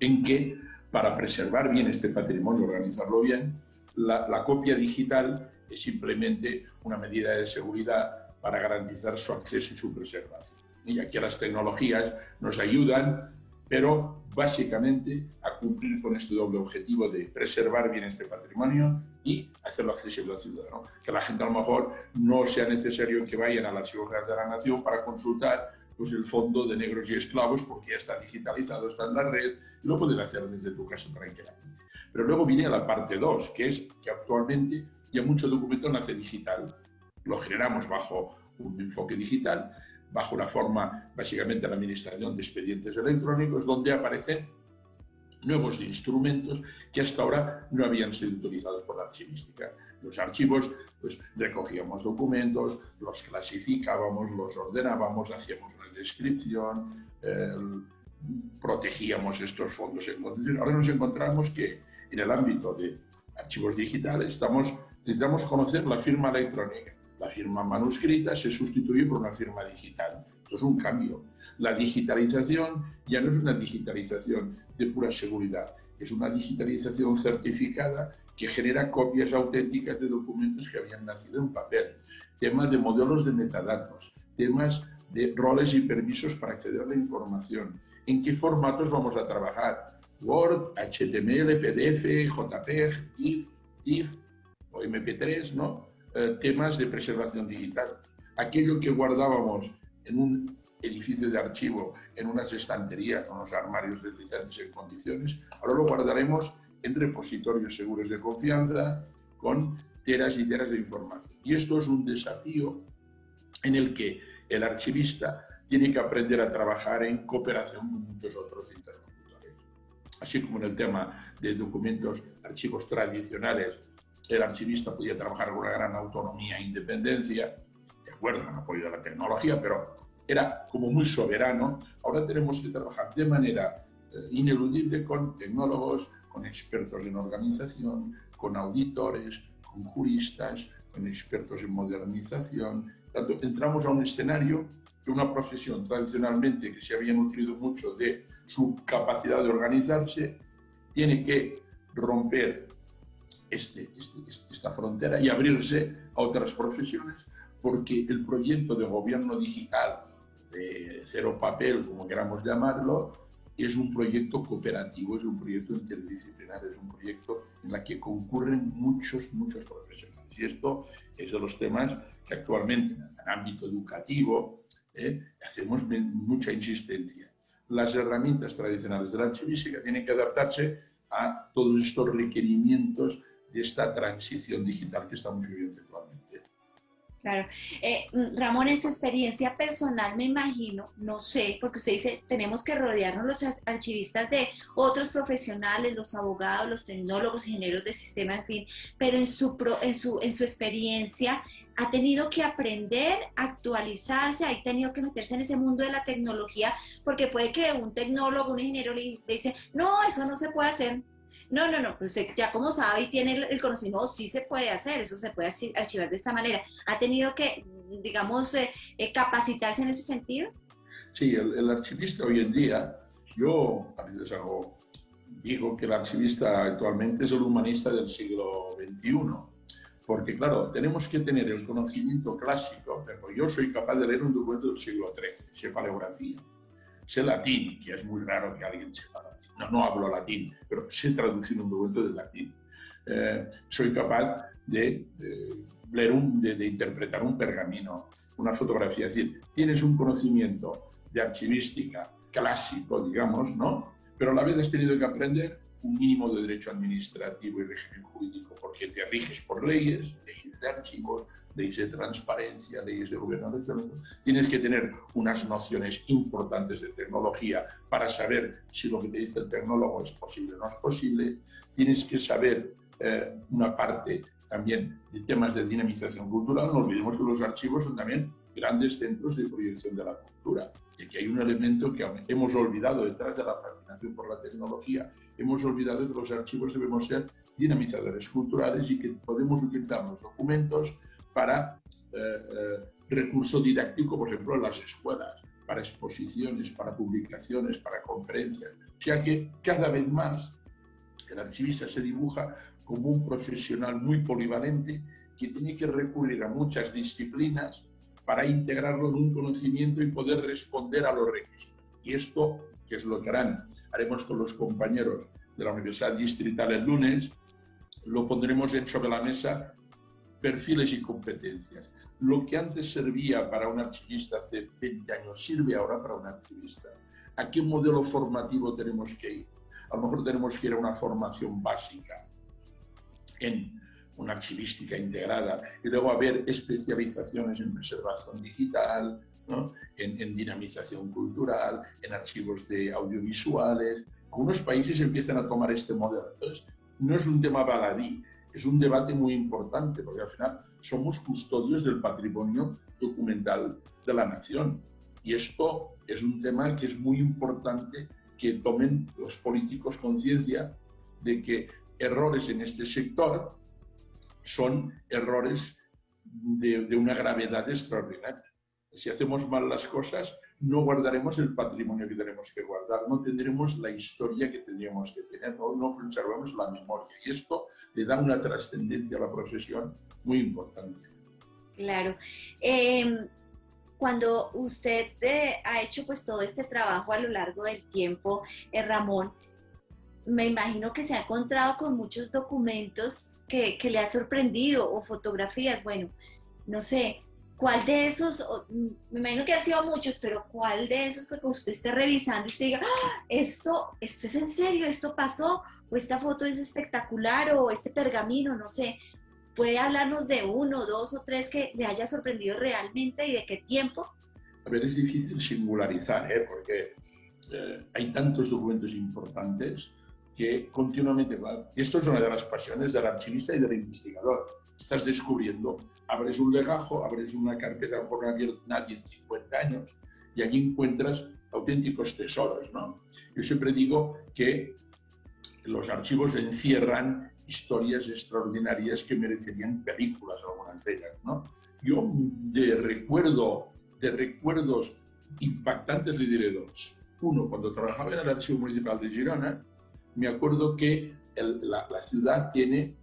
en que para preservar bien este patrimonio, organizarlo bien, la, copia digital es simplemente una medida de seguridad para garantizar su acceso y su preservación. Y aquí las tecnologías nos ayudan, pero básicamente a cumplir con este doble objetivo de preservar bien este patrimonio y hacerlo accesible al ciudadano. Que la gente a lo mejor no sea necesario que vayan al Archivo General de la Nación para consultar pues, el fondo de negros y esclavos porque ya está digitalizado, está en la red y lo pueden hacer desde tu casa tranquilamente. Pero luego viene la parte 2, que es que actualmente ya mucho documento nace digital. Lo generamos bajo un enfoque digital bajo la forma, básicamente, la administración de expedientes electrónicos, donde aparecen nuevos instrumentos que hasta ahora no habían sido utilizados por la archivística. Los archivos, pues recogíamos documentos, los clasificábamos, los ordenábamos, hacíamos una descripción, protegíamos estos fondos. Ahora nos encontramos que en el ámbito de archivos digitales estamos, necesitamos conocer la firma electrónica la firma manuscrita se sustituye por una firma digital. Esto es un cambio. La digitalización ya no es una digitalización de pura seguridad, es una digitalización certificada que genera copias auténticas de documentos que habían nacido en papel. Tema de modelos de metadatos, temas de roles y permisos para acceder a la información. ¿En qué formatos vamos a trabajar? Word, HTML, PDF, JPEG, GIF, TIFF o MP3, ¿no? Eh, temas de preservación digital. Aquello que guardábamos en un edificio de archivo, en unas estanterías, unos armarios deslizantes en condiciones, ahora lo guardaremos en repositorios seguros de confianza con teras y teras de información. Y esto es un desafío en el que el archivista tiene que aprender a trabajar en cooperación con muchos otros interlocutores. Así como en el tema de documentos, archivos tradicionales, el archivista podía trabajar con una gran autonomía e independencia, de acuerdo con apoyo de la tecnología, pero era como muy soberano. Ahora tenemos que trabajar de manera eh, ineludible con tecnólogos, con expertos en organización, con auditores, con juristas, con expertos en modernización. Tanto entramos a un escenario que una profesión tradicionalmente que se había nutrido mucho de su capacidad de organizarse, tiene que romper este, este, este, esta frontera y abrirse a otras profesiones, porque el proyecto de gobierno digital, de cero papel, como queramos llamarlo, es un proyecto cooperativo, es un proyecto interdisciplinar, es un proyecto en el que concurren muchos, muchos profesionales. Y esto es de los temas que actualmente en el ámbito educativo eh, hacemos mucha insistencia. Las herramientas tradicionales de la archivística tienen que adaptarse a todos estos requerimientos de esta transición digital que estamos viviendo actualmente. Claro. Eh, Ramón, en su experiencia personal, me imagino, no sé, porque usted dice, tenemos que rodearnos los archivistas de otros profesionales, los abogados, los tecnólogos, ingenieros de sistema, en fin, pero en su, en su, en su experiencia, ha tenido que aprender, actualizarse, ha tenido que meterse en ese mundo de la tecnología, porque puede que un tecnólogo, un ingeniero le dice, no, eso no se puede hacer, no, no, no, pues ya como sabe y tiene el conocimiento, sí se puede hacer, eso se puede archivar de esta manera. ¿Ha tenido que, digamos, eh, eh, capacitarse en ese sentido? Sí, el, archivista hoy en día, yo a veces hago, digo que el archivista actualmente es el humanista del siglo XXI, porque claro, tenemos que tener el conocimiento clásico, pero yo soy capaz de leer un documento del siglo XIII, sé paleografía, sé latín, que es muy raro que alguien sepa latín no, no hablo latín, pero sé traducir un documento del latín. Eh, soy capaz de, leer un, de, interpretar un pergamino, una fotografía. Es decir, tienes un conocimiento de archivística clásico, digamos, ¿no? Pero a la vez has tenido que aprender un mínimo de derecho administrativo y régimen jurídico, porque te riges por leyes, leyes de archivos, leyes de transparencia, leyes de gobierno electrónico. Tienes que tener unas nociones importantes de tecnología para saber si lo que te dice el tecnólogo es posible o no es posible. Tienes que saber eh, una parte también de temas de dinamización cultural. No olvidemos que los archivos son también grandes centros de proyección de la cultura. Y aquí hay un elemento que hemos olvidado detrás de la fascinación por la tecnología. Hemos olvidado que los archivos debemos ser dinamizadores culturales y que podemos utilizar los documentos para eh, eh, recurso didáctico, por ejemplo, en las escuelas, para exposiciones, para publicaciones, para conferencias. O sea que cada vez más el archivista se dibuja como un profesional muy polivalente que tiene que recurrir a muchas disciplinas para integrarlo en un conocimiento y poder responder a los requisitos. Y esto, que es lo que harán, haremos con los compañeros de la Universidad Distrital el lunes, lo pondremos sobre la mesa perfiles y competencias. Lo que antes servía para un archivista hace 20 años sirve ahora para un archivista. ¿A qué modelo formativo tenemos que ir? A lo mejor tenemos que ir a una formación básica en una archivística integrada y luego haber especializaciones en preservación digital, en, en, dinamización cultural, en archivos de audiovisuales. Algunos países empiezan a tomar este modelo. Entonces, no es un tema baladí, es un debate muy importante, porque al final somos custodios del patrimonio documental de la nación. Y esto es un tema que es muy importante que tomen los políticos conciencia de que errores en este sector son errores de, de una gravedad extraordinaria. Si hacemos mal las cosas, no guardaremos el patrimonio que tenemos que guardar, no tendremos la historia que tendríamos que tener, no, no conservamos la memoria. Y esto le da una trascendencia a la profesión muy importante. Claro. Em, cuando usted eh, ha hecho pues todo este trabajo a lo largo del tiempo, eh, Ramón, me imagino que se ha encontrado con muchos documentos que, le ha sorprendido o fotografías. Bueno, no sé, ¿cuál de esos, mm, me imagino que ha sido muchos, pero cuál de esos que usted esté revisando y usted diga, ¡Ah! esto, esto es en serio, esto pasó, o esta foto es espectacular, o este pergamino, no sé, ¿Puede hablarnos de uno, dos o tres que le haya sorprendido realmente y de qué tiempo? A ver, es difícil singularizar, ¿eh? porque eh, hay tantos documentos importantes que continuamente... Y esto es una de las pasiones del archivista y del investigador. Estás descubriendo, abres un legajo, abres una carpeta por abierto nadie en 50 años y allí encuentras auténticos tesoros. ¿no? Yo siempre digo que los archivos encierran historias extraordinarias que merecerían películas, algunas de ellas, ¿no? Yo de recuerdo, de recuerdos impactantes le diré dos. Uno, cuando trabajaba en el Archivo Municipal de Girona, me acuerdo que la, ciudad tiene,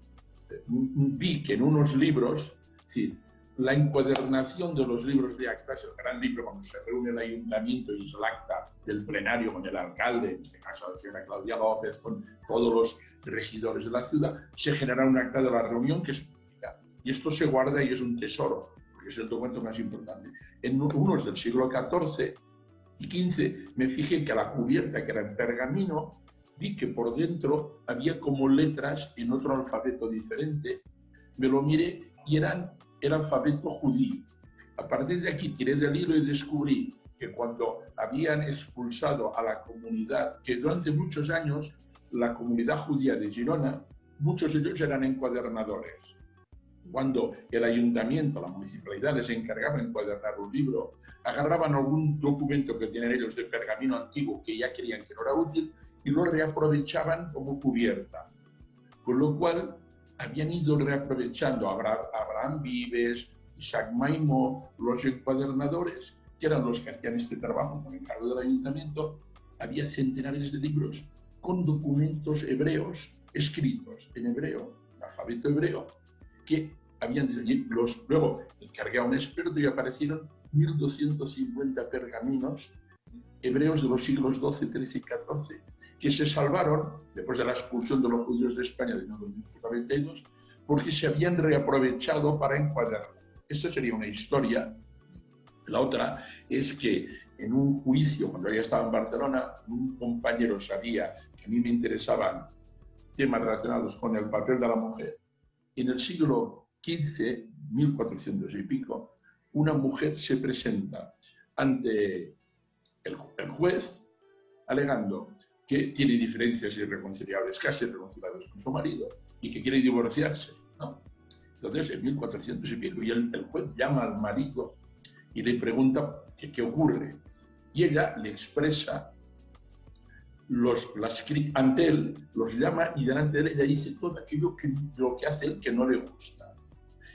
vi que en unos libros, sí, la encuadernación de los libros de actas, el gran libro cuando se reúne el ayuntamiento y es el acta del plenario con el alcalde, en este caso la señora Claudia López, con todos los regidores de la ciudad, se genera un acta de la reunión que es pública. Y esto se guarda y es un tesoro, porque es el documento más importante. En unos del siglo XIV y XV me fijé que la cubierta, que era en pergamino, vi que por dentro había como letras en otro alfabeto diferente. Me lo miré y eran el alfabeto judío. A partir de aquí tiré del hilo y descubrí que cuando habían expulsado a la comunidad, que durante muchos años la comunidad judía de Girona, muchos de ellos eran encuadernadores. Cuando el ayuntamiento, la municipalidad les encargaba de encuadernar un libro, agarraban algún documento que tienen ellos de pergamino antiguo que ya creían que no era útil y lo reaprovechaban como cubierta. Con lo cual habían ido reaprovechando Abraham Vives, Isaac Maimó, los encuadernadores, que eran los que hacían este trabajo con el cargo del ayuntamiento, había centenares de libros con documentos hebreos escritos en hebreo, en alfabeto hebreo, que habían los luego encargué a un experto y aparecieron 1250 pergaminos hebreos de los siglos XII, XIII y XIV que se salvaron después de la expulsión de los judíos de España de 1942 porque se habían reaprovechado para encuadrar. Esta sería una historia. La otra es que en un juicio, cuando yo estaba en Barcelona, un compañero sabía que a mí me interesaban temas relacionados con el papel de la mujer. En el siglo XV, 1400 y pico, una mujer se presenta ante el juez alegando que tiene diferencias irreconciliables, casi irreconciliables con su marido, y que quiere divorciarse. ¿no? Entonces, en 1400 y pico, y el, juez llama al marido y le pregunta qué, qué ocurre. Y ella le expresa los, las, ante él, los llama y delante de él ella dice todo aquello que, lo que hace él que no le gusta.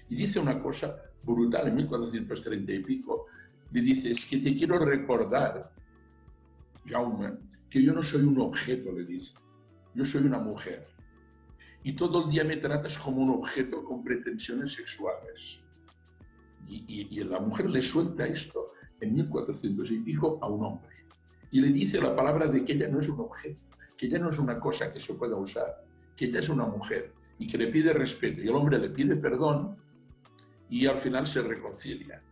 Y dice una cosa brutal en 1430 y pico, le dice, es que te quiero recordar, Jaume, que yo no soy un objeto, le dice, yo soy una mujer. Y todo el día me tratas como un objeto con pretensiones sexuales. Y, la mujer le suelta esto en 1400 y pico a un hombre. Y le dice la palabra de que ella no es un objeto, que ella no es una cosa que se pueda usar, que ella es una mujer y que le pide respeto. Y el hombre le pide perdón y al final se reconcilia.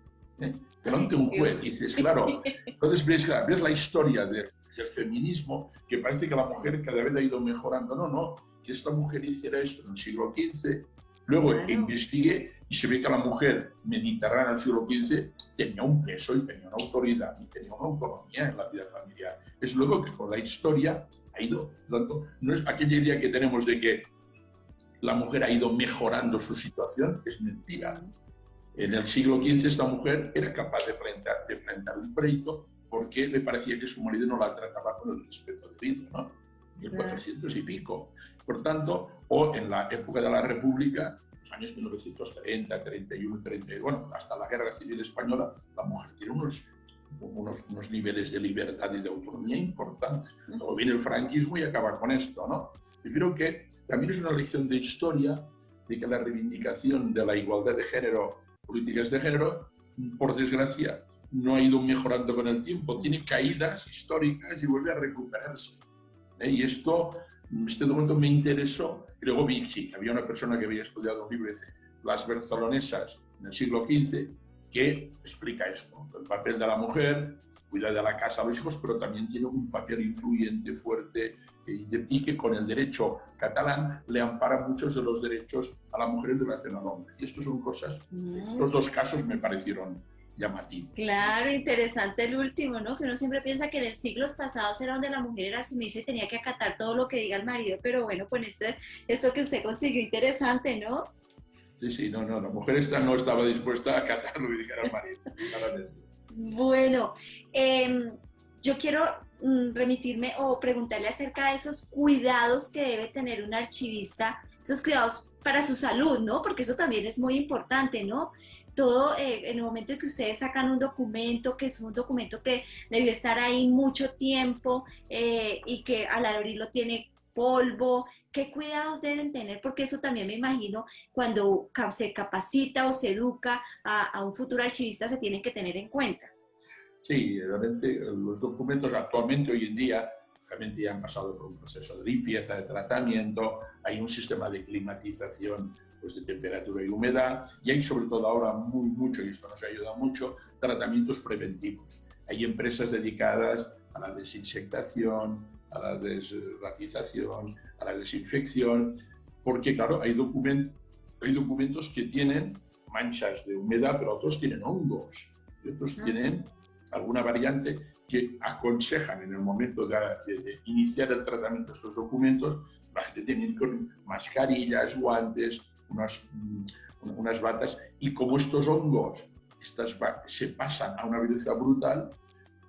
¿eh? Delante un juez, dices, claro, entonces ves la historia de el feminismo, que parece que la mujer cada vez ha ido mejorando. No, no, que esta mujer hiciera esto en el siglo XV, luego investigué y se ve que la mujer mediterránea del siglo XV tenía un peso y tenía una autoridad y tenía una autonomía en la vida familiar. Es luego que con la historia ha ido, tanto, no es aquella idea que tenemos de que la mujer ha ido mejorando su situación, es mentira. En el siglo XV esta mujer era capaz de plantar, de plantar un pleito porque le parecía que su marido no la trataba con el respeto debido, ¿no? 1400 y pico. Por tanto, o en la época de la República, los años 1930, 31, 32, bueno, hasta la Guerra Civil Española, la mujer tiene unos, unos, unos niveles de libertad y de autonomía importantes. Luego viene el franquismo y acaba con esto, ¿no? Yo creo que también es una lección de historia de que la reivindicación de la igualdad de género, políticas de género, por desgracia, no ha ido mejorando con el tiempo, tiene caídas históricas y vuelve a recuperarse. ¿eh? Y esto, este documento me interesó. Y luego vi, sí, había una persona que había estudiado un libro, Las Barcelonesas en el siglo XV, que explica esto, el papel de la mujer, cuida de la casa a los hijos, pero también tiene un papel influyente, fuerte, y que con el derecho catalán le ampara muchos de los derechos a la mujer en relación al hombre. Y esto son cosas, Mm. los dos casos me parecieron Claro, interesante el último, ¿no? Que uno siempre piensa que en siglos pasados era donde la mujer era sumisa y tenía que acatar todo lo que diga el marido, pero bueno, pues este, esto que usted consiguió interesante, ¿no? Sí, sí, no, no, la mujer esta no estaba dispuesta a acatar lo que dijera el marido. Bueno, em, yo quiero mm, remitirme o preguntarle acerca de esos cuidados que debe tener un archivista, esos cuidados para su salud, ¿no? Porque eso también es muy importante, ¿no? Todo eh, en el momento en que ustedes sacan un documento, que es un documento que debió estar ahí mucho tiempo eh, y que al abrirlo tiene polvo, ¿qué cuidados deben tener? Porque eso también me imagino cuando se capacita o se educa a, a un futuro archivista se tiene que tener en cuenta. Sí, realmente los documentos actualmente, hoy en día, realmente ya han pasado por un proceso de limpieza, de tratamiento, hay un sistema de climatización pues, de temperatura y humedad, y hay sobre todo ahora muy, mucho, y esto nos ayuda mucho, tratamientos preventivos. Hay empresas dedicadas a la desinsectación, a la desratización, a la desinfección, porque claro, hay, document- hay documentos que tienen manchas de humedad, pero otros tienen hongos, y otros Ah. tienen alguna variante que aconsejan en el momento de, de- de iniciar el tratamiento de estos documentos, la gente tiene que ir con mascarillas, guantes, unas, mm, unas batas, y como estos hongos estas se pasan a una velocidad brutal,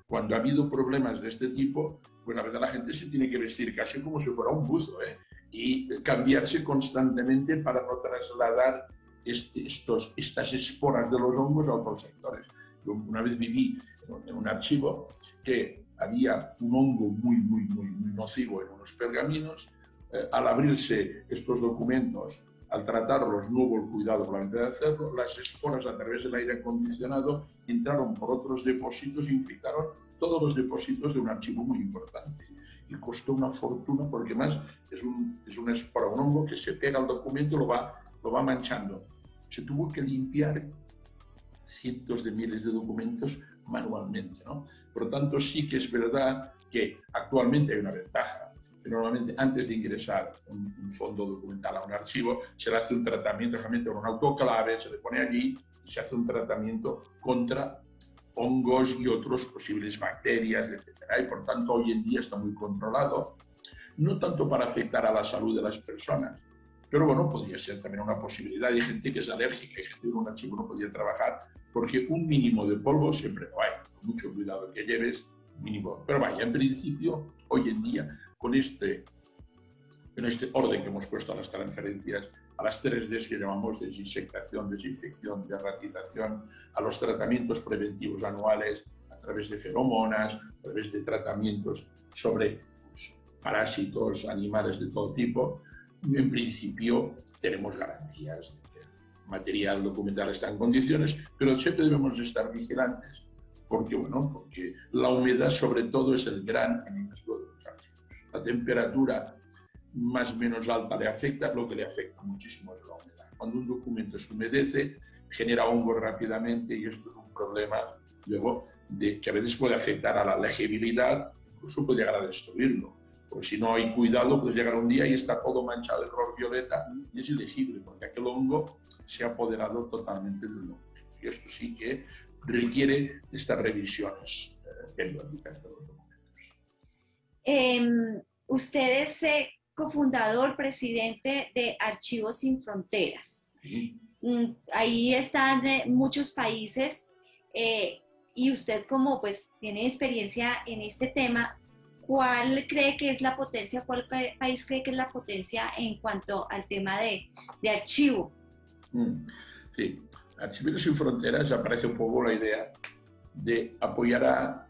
cuando ha habido problemas de este tipo, pues a veces la gente se tiene que vestir casi como si fuera un buzo, ¿eh? y cambiarse constantemente para no trasladar este- estos, estas esporas de los hongos a otros sectores. Yo una vez viví en un archivo que había un hongo muy, muy, muy, muy nocivo en unos pergaminos. Eh, al abrirse estos documentos, al tratarlos, no hubo el cuidado probablemente de hacerlo, las esporas a través del aire acondicionado entraron por otros depósitos e infectaron todos los depósitos de un archivo muy importante. Y costó una fortuna porque más es, un, es un que se pega al documento y lo va, lo va manchando. Se tuvo que limpiar cientos de miles de documentos manualmente. ¿no? Por lo tanto, sí que es verdad que actualmente hay una ventaja. Normalmente antes de ingresar un, un fondo documental a un archivo, se le hace un tratamiento realmente con un autoclave, se le pone allí y se hace un tratamiento contra hongos y otros posibles bacterias, etc. Y por tanto, hoy en día está muy controlado, no tanto para afectar a la salud de las personas, pero bueno, podría ser también una posibilidad. Hay gente que es alérgica, hay gente que en un archivo no podía trabajar, porque un mínimo de polvo siempre lo hay, con mucho cuidado que lleves, mínimo. Pero vaya, en principio, hoy en día, con este, con este orden que hemos puesto a las transferencias, a las tres Ds que llamamos desinsectación, desinfección, derratización, a los tratamientos preventivos anuales, a través de feromonas, a través de tratamientos sobre pues, parásitos, animales de todo tipo, en principio tenemos garantías de que el material documental está en condiciones, pero siempre debemos estar vigilantes, porque, bueno, porque la humedad sobre todo es el gran enemigo. La temperatura más o menos alta le afecta, lo que le afecta muchísimo es la humedad. Cuando un documento se humedece, genera hongos rápidamente y esto es un problema luego de, que a veces puede afectar a la legibilidad, incluso puede llegar a destruirlo. Porque si no hay cuidado, puede llegar un día y está todo manchado de color violeta y es ilegible, porque aquel hongo se ha apoderado totalmente del documento. Y esto sí que requiere estas revisiones eh, periódicas de los. Em, usted es eh, cofundador, presidente de Archivos Sin Fronteras. Mm, Ahí están eh, muchos países eh, y usted como pues tiene experiencia en este tema, ¿cuál cree que es la potencia, cuál pa- país cree que es la potencia en cuanto al tema de, de archivo? Mm, Sí, Archiveros sin Fronteras aparece un poco la idea de apoyar a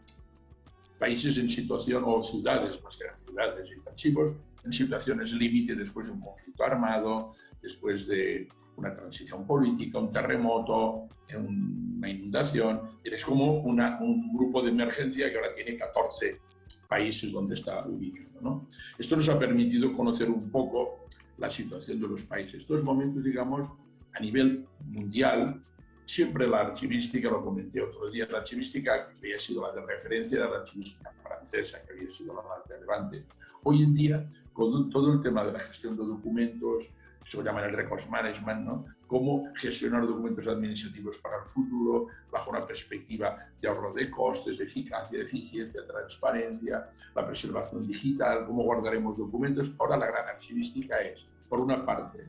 países en situación o ciudades, más que eran ciudades y archivos, en situaciones límite después de un conflicto armado, después de una transición política, un terremoto, una inundación. Es como una, un grupo de emergencia que ahora tiene 14 países donde está ubicado. ¿no? Esto nos ha permitido conocer un poco la situación de los países. Estos momentos, digamos, a nivel mundial, siempre la archivística, lo comenté otro día, la archivística que había sido la de referencia era la archivística francesa, que había sido la más relevante. Hoy en día, con todo el tema de la gestión de documentos, se llama el records management, ¿no? cómo gestionar documentos administrativos para el futuro bajo una perspectiva de ahorro de costes, de eficacia, de eficiencia, transparencia, la preservación digital, cómo guardaremos documentos. Ahora la gran archivística es, por una parte,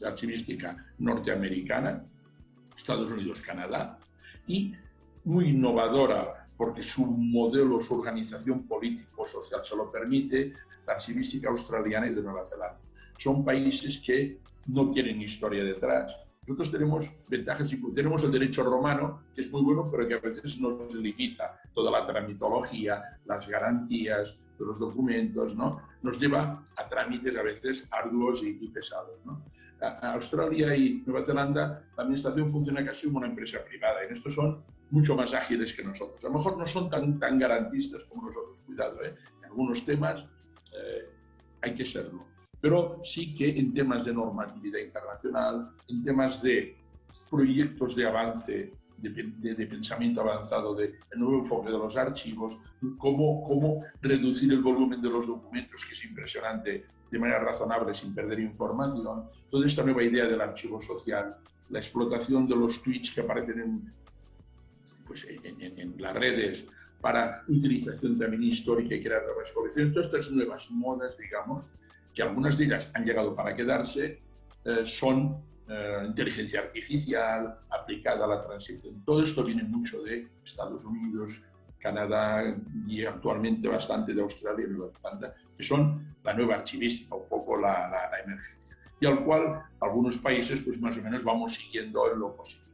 la archivística norteamericana, Estados Unidos, Canadá, y muy innovadora porque su modelo, su organización político-social se lo permite, la archivística australiana y de Nueva Zelanda son países que no tienen historia detrás. Nosotros tenemos ventajas y tenemos el derecho romano, que es muy bueno, pero que a veces nos limita toda la tramitología, las garantías de los documentos, ¿no? Nos lleva a trámites a veces arduos y, pesados, ¿no? Australia y Nueva Zelanda la administración funciona casi como una empresa privada. En esto son mucho más ágiles que nosotros. A lo mejor no son tan, tan garantistas como nosotros, cuidado, ¿eh? en algunos temas eh, hay que serlo pero sí que en temas de normatividad internacional, en temas de proyectos de avance, de, pensamiento avanzado, de nuevo enfoque de los archivos, cómo, cómo reducir el volumen de los documentos, que es impresionante, de manera razonable, sin perder información, toda esta nueva idea del archivo social, la explotación de los tweets que aparecen en, pues, en, en las redes, para utilización también histórica y crear nuevas colecciones. Todas estas nuevas modas, digamos, que algunas de ellas han llegado para quedarse, eh, son eh, inteligencia artificial aplicada a la transición. Todo esto viene mucho de Estados Unidos, Canadá y actualmente bastante de Australia y Nueva Zelanda, que son la nueva archivística, un poco la, la, emergencia, y al cual algunos países pues más o menos vamos siguiendo en lo posible.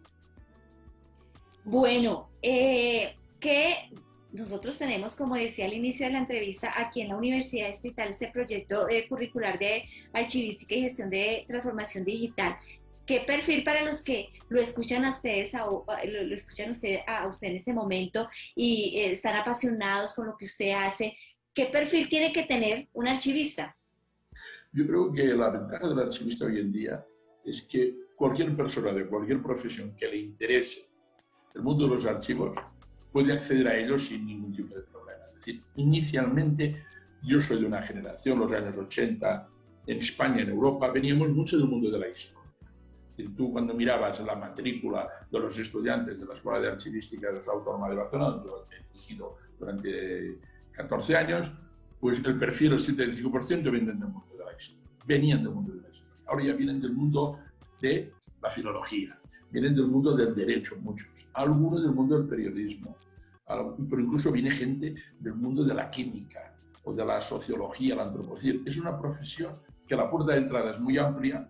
Bueno, eh, ¿qué nosotros tenemos, como decía al inicio de la entrevista, aquí en la Universidad Distrital este proyecto curricular de archivística y gestión de transformación digital. ¿Qué perfil para los que lo escuchan a ustedes, lo, escuchan usted, a usted en este momento y eh, están apasionados con lo que usted hace? ¿Qué perfil tiene que tener un archivista? Yo creo que la ventaja del archivista hoy en día es que cualquier persona de cualquier profesión que le interese el mundo de los archivos puede acceder a ellos sin ningún tipo de problema. Es decir, inicialmente yo soy de una generación, los años 80, en España, en Europa, veníamos mucho del mundo de la historia. Es tú cuando mirabas la matrícula de los estudiantes de la Escuela de Archivística de la Autónoma de Barcelona, donde he dirigido durante 14 años, pues el perfil del 75% vienen del mundo de la historia, venían del mundo de la historia. Ahora ya vienen del mundo de la filología, vienen del mundo del derecho, muchos, algunos del mundo del periodismo, pero incluso viene gente del mundo de la química o de la sociología, la antropología. Es una profesión que la puerta de entrada es muy amplia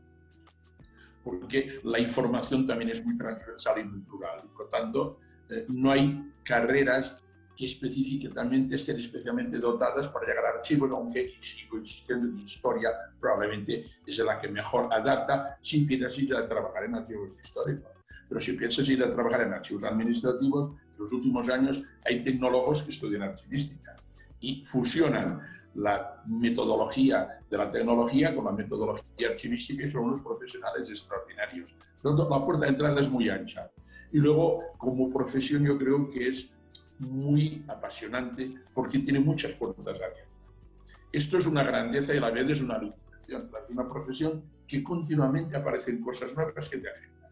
porque la información también es muy transversal y muy plural. Por tanto, eh, no hay carreras que específicamente estén especialmente dotadas para llegar a archivos, aunque sigo insistiendo en historia, probablemente es la que mejor adapta si piensas ir a trabajar en archivos históricos. Pero si piensas ir a trabajar en archivos administrativos, en los últimos años hay tecnólogos que estudian archivística y fusionan la metodología de la tecnología con la metodología archivística y son unos profesionales extraordinarios. La puerta de entrada es muy ancha. Y luego, como profesión, yo creo que es muy apasionante porque tiene muchas puertas abiertas. Esto es una grandeza y a la vez es una limitación. Es una profesión que continuamente aparecen cosas nuevas que te afectan.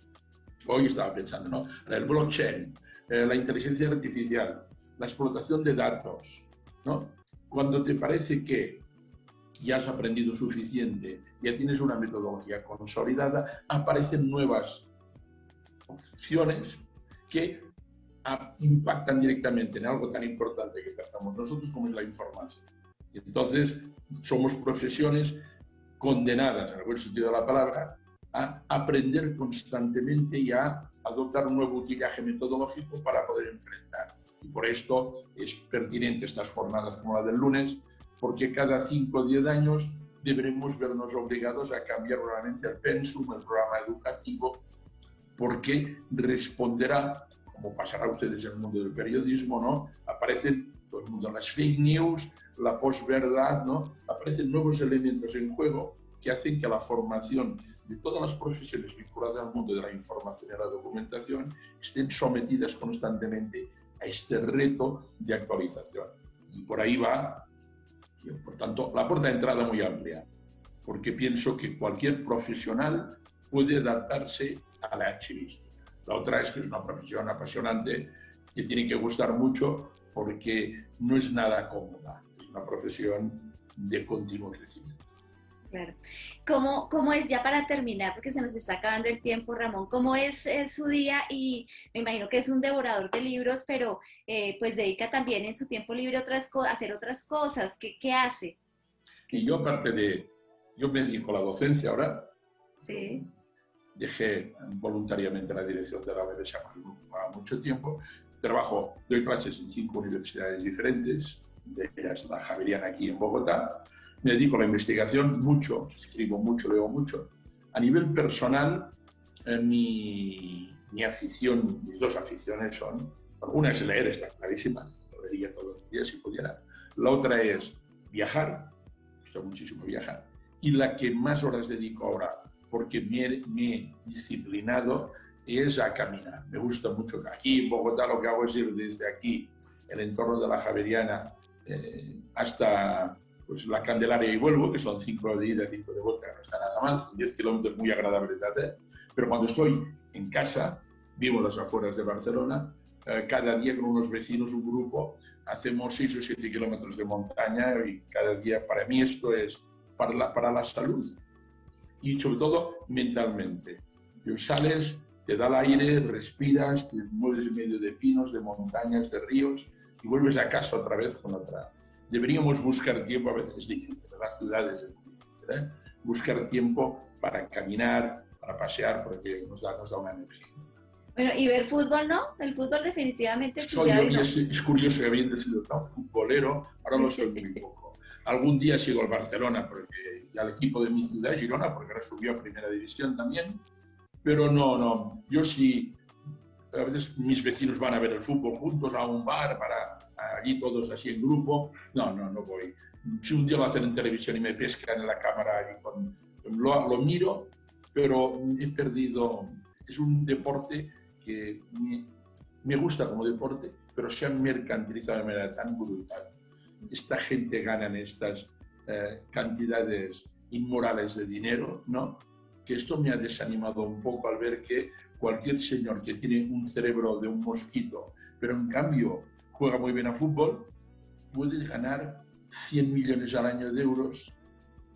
Hoy estaba pensando, ¿no? El blockchain, eh, la inteligencia artificial, la explotación de datos, ¿no? Cuando te parece que ya has aprendido suficiente, ya tienes una metodología consolidada, aparecen nuevas opciones que impactan directamente en algo tan importante que tratamos nosotros como es la información. Entonces somos profesiones condenadas, en el buen sentido de la palabra, a aprender constantemente y a adoptar un nuevo utillaje metodológico para poder enfrentar. Y por esto es pertinente estas jornadas como la del lunes, porque cada 5 o 10 años deberemos vernos obligados a cambiar realmente el pensum, el programa educativo, porque responderá, como pasará a ustedes en el mundo del periodismo, ¿no? Aparecen todo el mundo las fake news, la posverdad, ¿no? Aparecen nuevos elementos en juego que hacen que la formación de todas las profesiones vinculadas al mundo de la información y la documentación estén sometidas constantemente a este reto de actualización. Y por ahí va, por tanto, la puerta de entrada muy amplia, porque pienso que cualquier profesional puede adaptarse a la archivística. La otra es que es una profesión apasionante que tiene que gustar mucho porque no es nada cómoda, es una profesión de continuo crecimiento. Claro. ¿Cómo, ¿Cómo, es ya para terminar, porque se nos está acabando el tiempo, Ramón? ¿Cómo es, su día? Y me imagino que es un devorador de libros, pero eh, pues dedica también en su tiempo libre otras a hacer otras cosas. ¿Qué, ¿Qué, hace? Y yo aparte de, yo me dedico a la docencia ahora. Sí. Dejé voluntariamente la dirección de la BBC a mucho tiempo. Trabajo, doy clases en cinco universidades diferentes, de ellas la Javeriana aquí en Bogotá me dedico a la investigación mucho, escribo mucho, leo mucho. A nivel personal, eh, mi, mi, afición, mis dos aficiones son, una es leer, está clarísima, lo leería todos los días si pudiera. La otra es viajar, me gusta muchísimo viajar. Y la que más horas dedico ahora, porque me, me he disciplinado, es a caminar. Me gusta mucho. Aquí en Bogotá lo que hago es ir desde aquí, el entorno de la Javeriana, eh, hasta pues la Candelaria y vuelvo, que son cinco de ida y cinco de vuelta, no está nada mal, son 10 kilómetros muy agradables de hacer. Pero cuando estoy en casa, vivo en las afueras de Barcelona, eh, cada día con unos vecinos, un grupo, hacemos 6 o 7 kilómetros de montaña y cada día para mí esto es para la, para la salud y sobre todo mentalmente. Sales, te da el aire, respiras, te mueves en medio de pinos, de montañas, de ríos y vuelves a casa otra vez con otra, deberíamos buscar tiempo, a veces es difícil, en las ciudades es difícil, ¿eh? buscar tiempo para caminar, para pasear, porque nos da, nos da una energía. Bueno, y ver fútbol, ¿no? El fútbol definitivamente soy, yo, es, es, curioso que habiendo sido tan futbolero, ahora lo soy muy poco. Algún día sigo al Barcelona, porque ya el equipo de mi ciudad, Girona, porque ahora subió a Primera División también, pero no, no, yo sí, a veces mis vecinos van a ver el fútbol juntos a un bar para allí todos así en grupo. No, no, no voy. Si un día lo hacen en televisión y me pescan en la cámara, y con, lo, lo, miro, pero he perdido. Es un deporte que me, me, gusta como deporte, pero se ha mercantilizado de manera tan brutal. Esta gente gana estas eh, cantidades inmorales de dinero, ¿no? Que esto me ha desanimado un poco al ver que cualquier señor que tiene un cerebro de un mosquito, pero en cambio juega muy bien a fútbol, puede ganar 100 millones al año de euros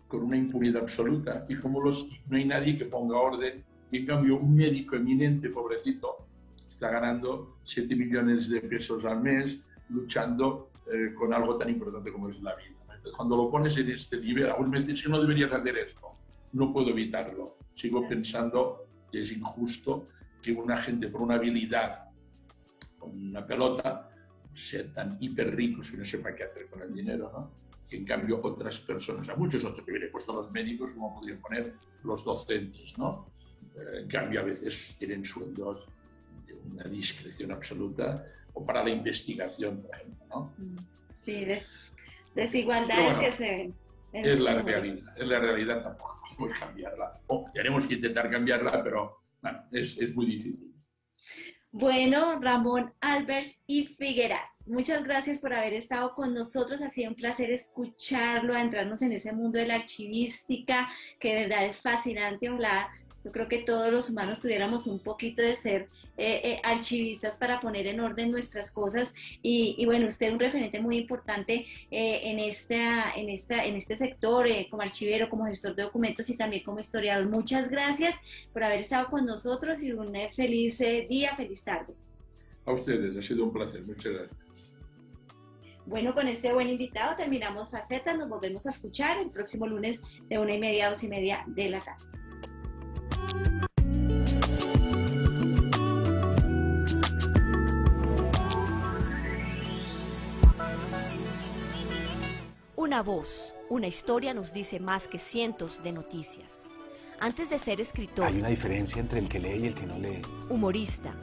con una impunidad absoluta. Y como los, no hay nadie que ponga orden, y en cambio un médico eminente, pobrecito, está ganando 7 millones de pesos al mes luchando eh, con algo tan importante como es la vida. Entonces, cuando lo pones en este nivel, aún me dices que no deberías hacer esto. No puedo evitarlo. Sigo pensando que es injusto que una gente por una habilidad, con una pelota, ser tan hiper ricos y no sepa qué hacer con el dinero, ¿no? Que en cambio otras personas, a muchos otros, que hubiera puesto los médicos, como podrían poner los docentes, ¿no? Eh, en cambio a veces tienen sueldos de una discreción absoluta o para la investigación, por ejemplo, ¿no? Mm. Sí, desigualdades que se ven. Es la realidad, es la realidad, tampoco podemos cambiarla. O tenemos que intentar cambiarla, pero bueno, es, es muy difícil. Bueno, Ramón Albers y Figueras, muchas gracias por haber estado con nosotros. Ha sido un placer escucharlo, entrarnos en ese mundo de la archivística, que de verdad es fascinante. Ojalá yo creo que todos los humanos tuviéramos un poquito de ser eh, eh, archivistas para poner en orden nuestras cosas. Y, bueno, usted es un referente muy importante eh, en, esta, en, esta, en este sector, como archivero, como gestor de documentos y también como historiador. Muchas gracias por haber estado con nosotros y un feliz día, feliz tarde. A ustedes, ha sido un placer. Muchas gracias. Bueno, con este buen invitado terminamos Facetas. Nos volvemos a escuchar el próximo lunes de una y media a dos y media de la tarde. Una voz, Una historia nos dice más que cientos de noticias. Antes de ser escritor, Hay una diferencia entre el que lee y el que no lee. humorista,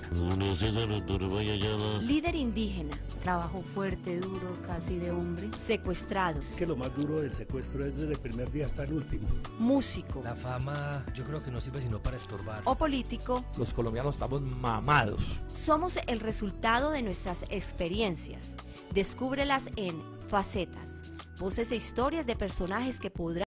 líder indígena, Trabajo fuerte, duro, casi de hombre. secuestrado, Que lo más duro del secuestro es desde el primer día hasta el último. músico La fama yo creo que no sirve sino para estorbar. o político, Los colombianos estamos mamados. somos el resultado de nuestras experiencias. Descúbrelas en Facetas, voces e historias de personajes que podrán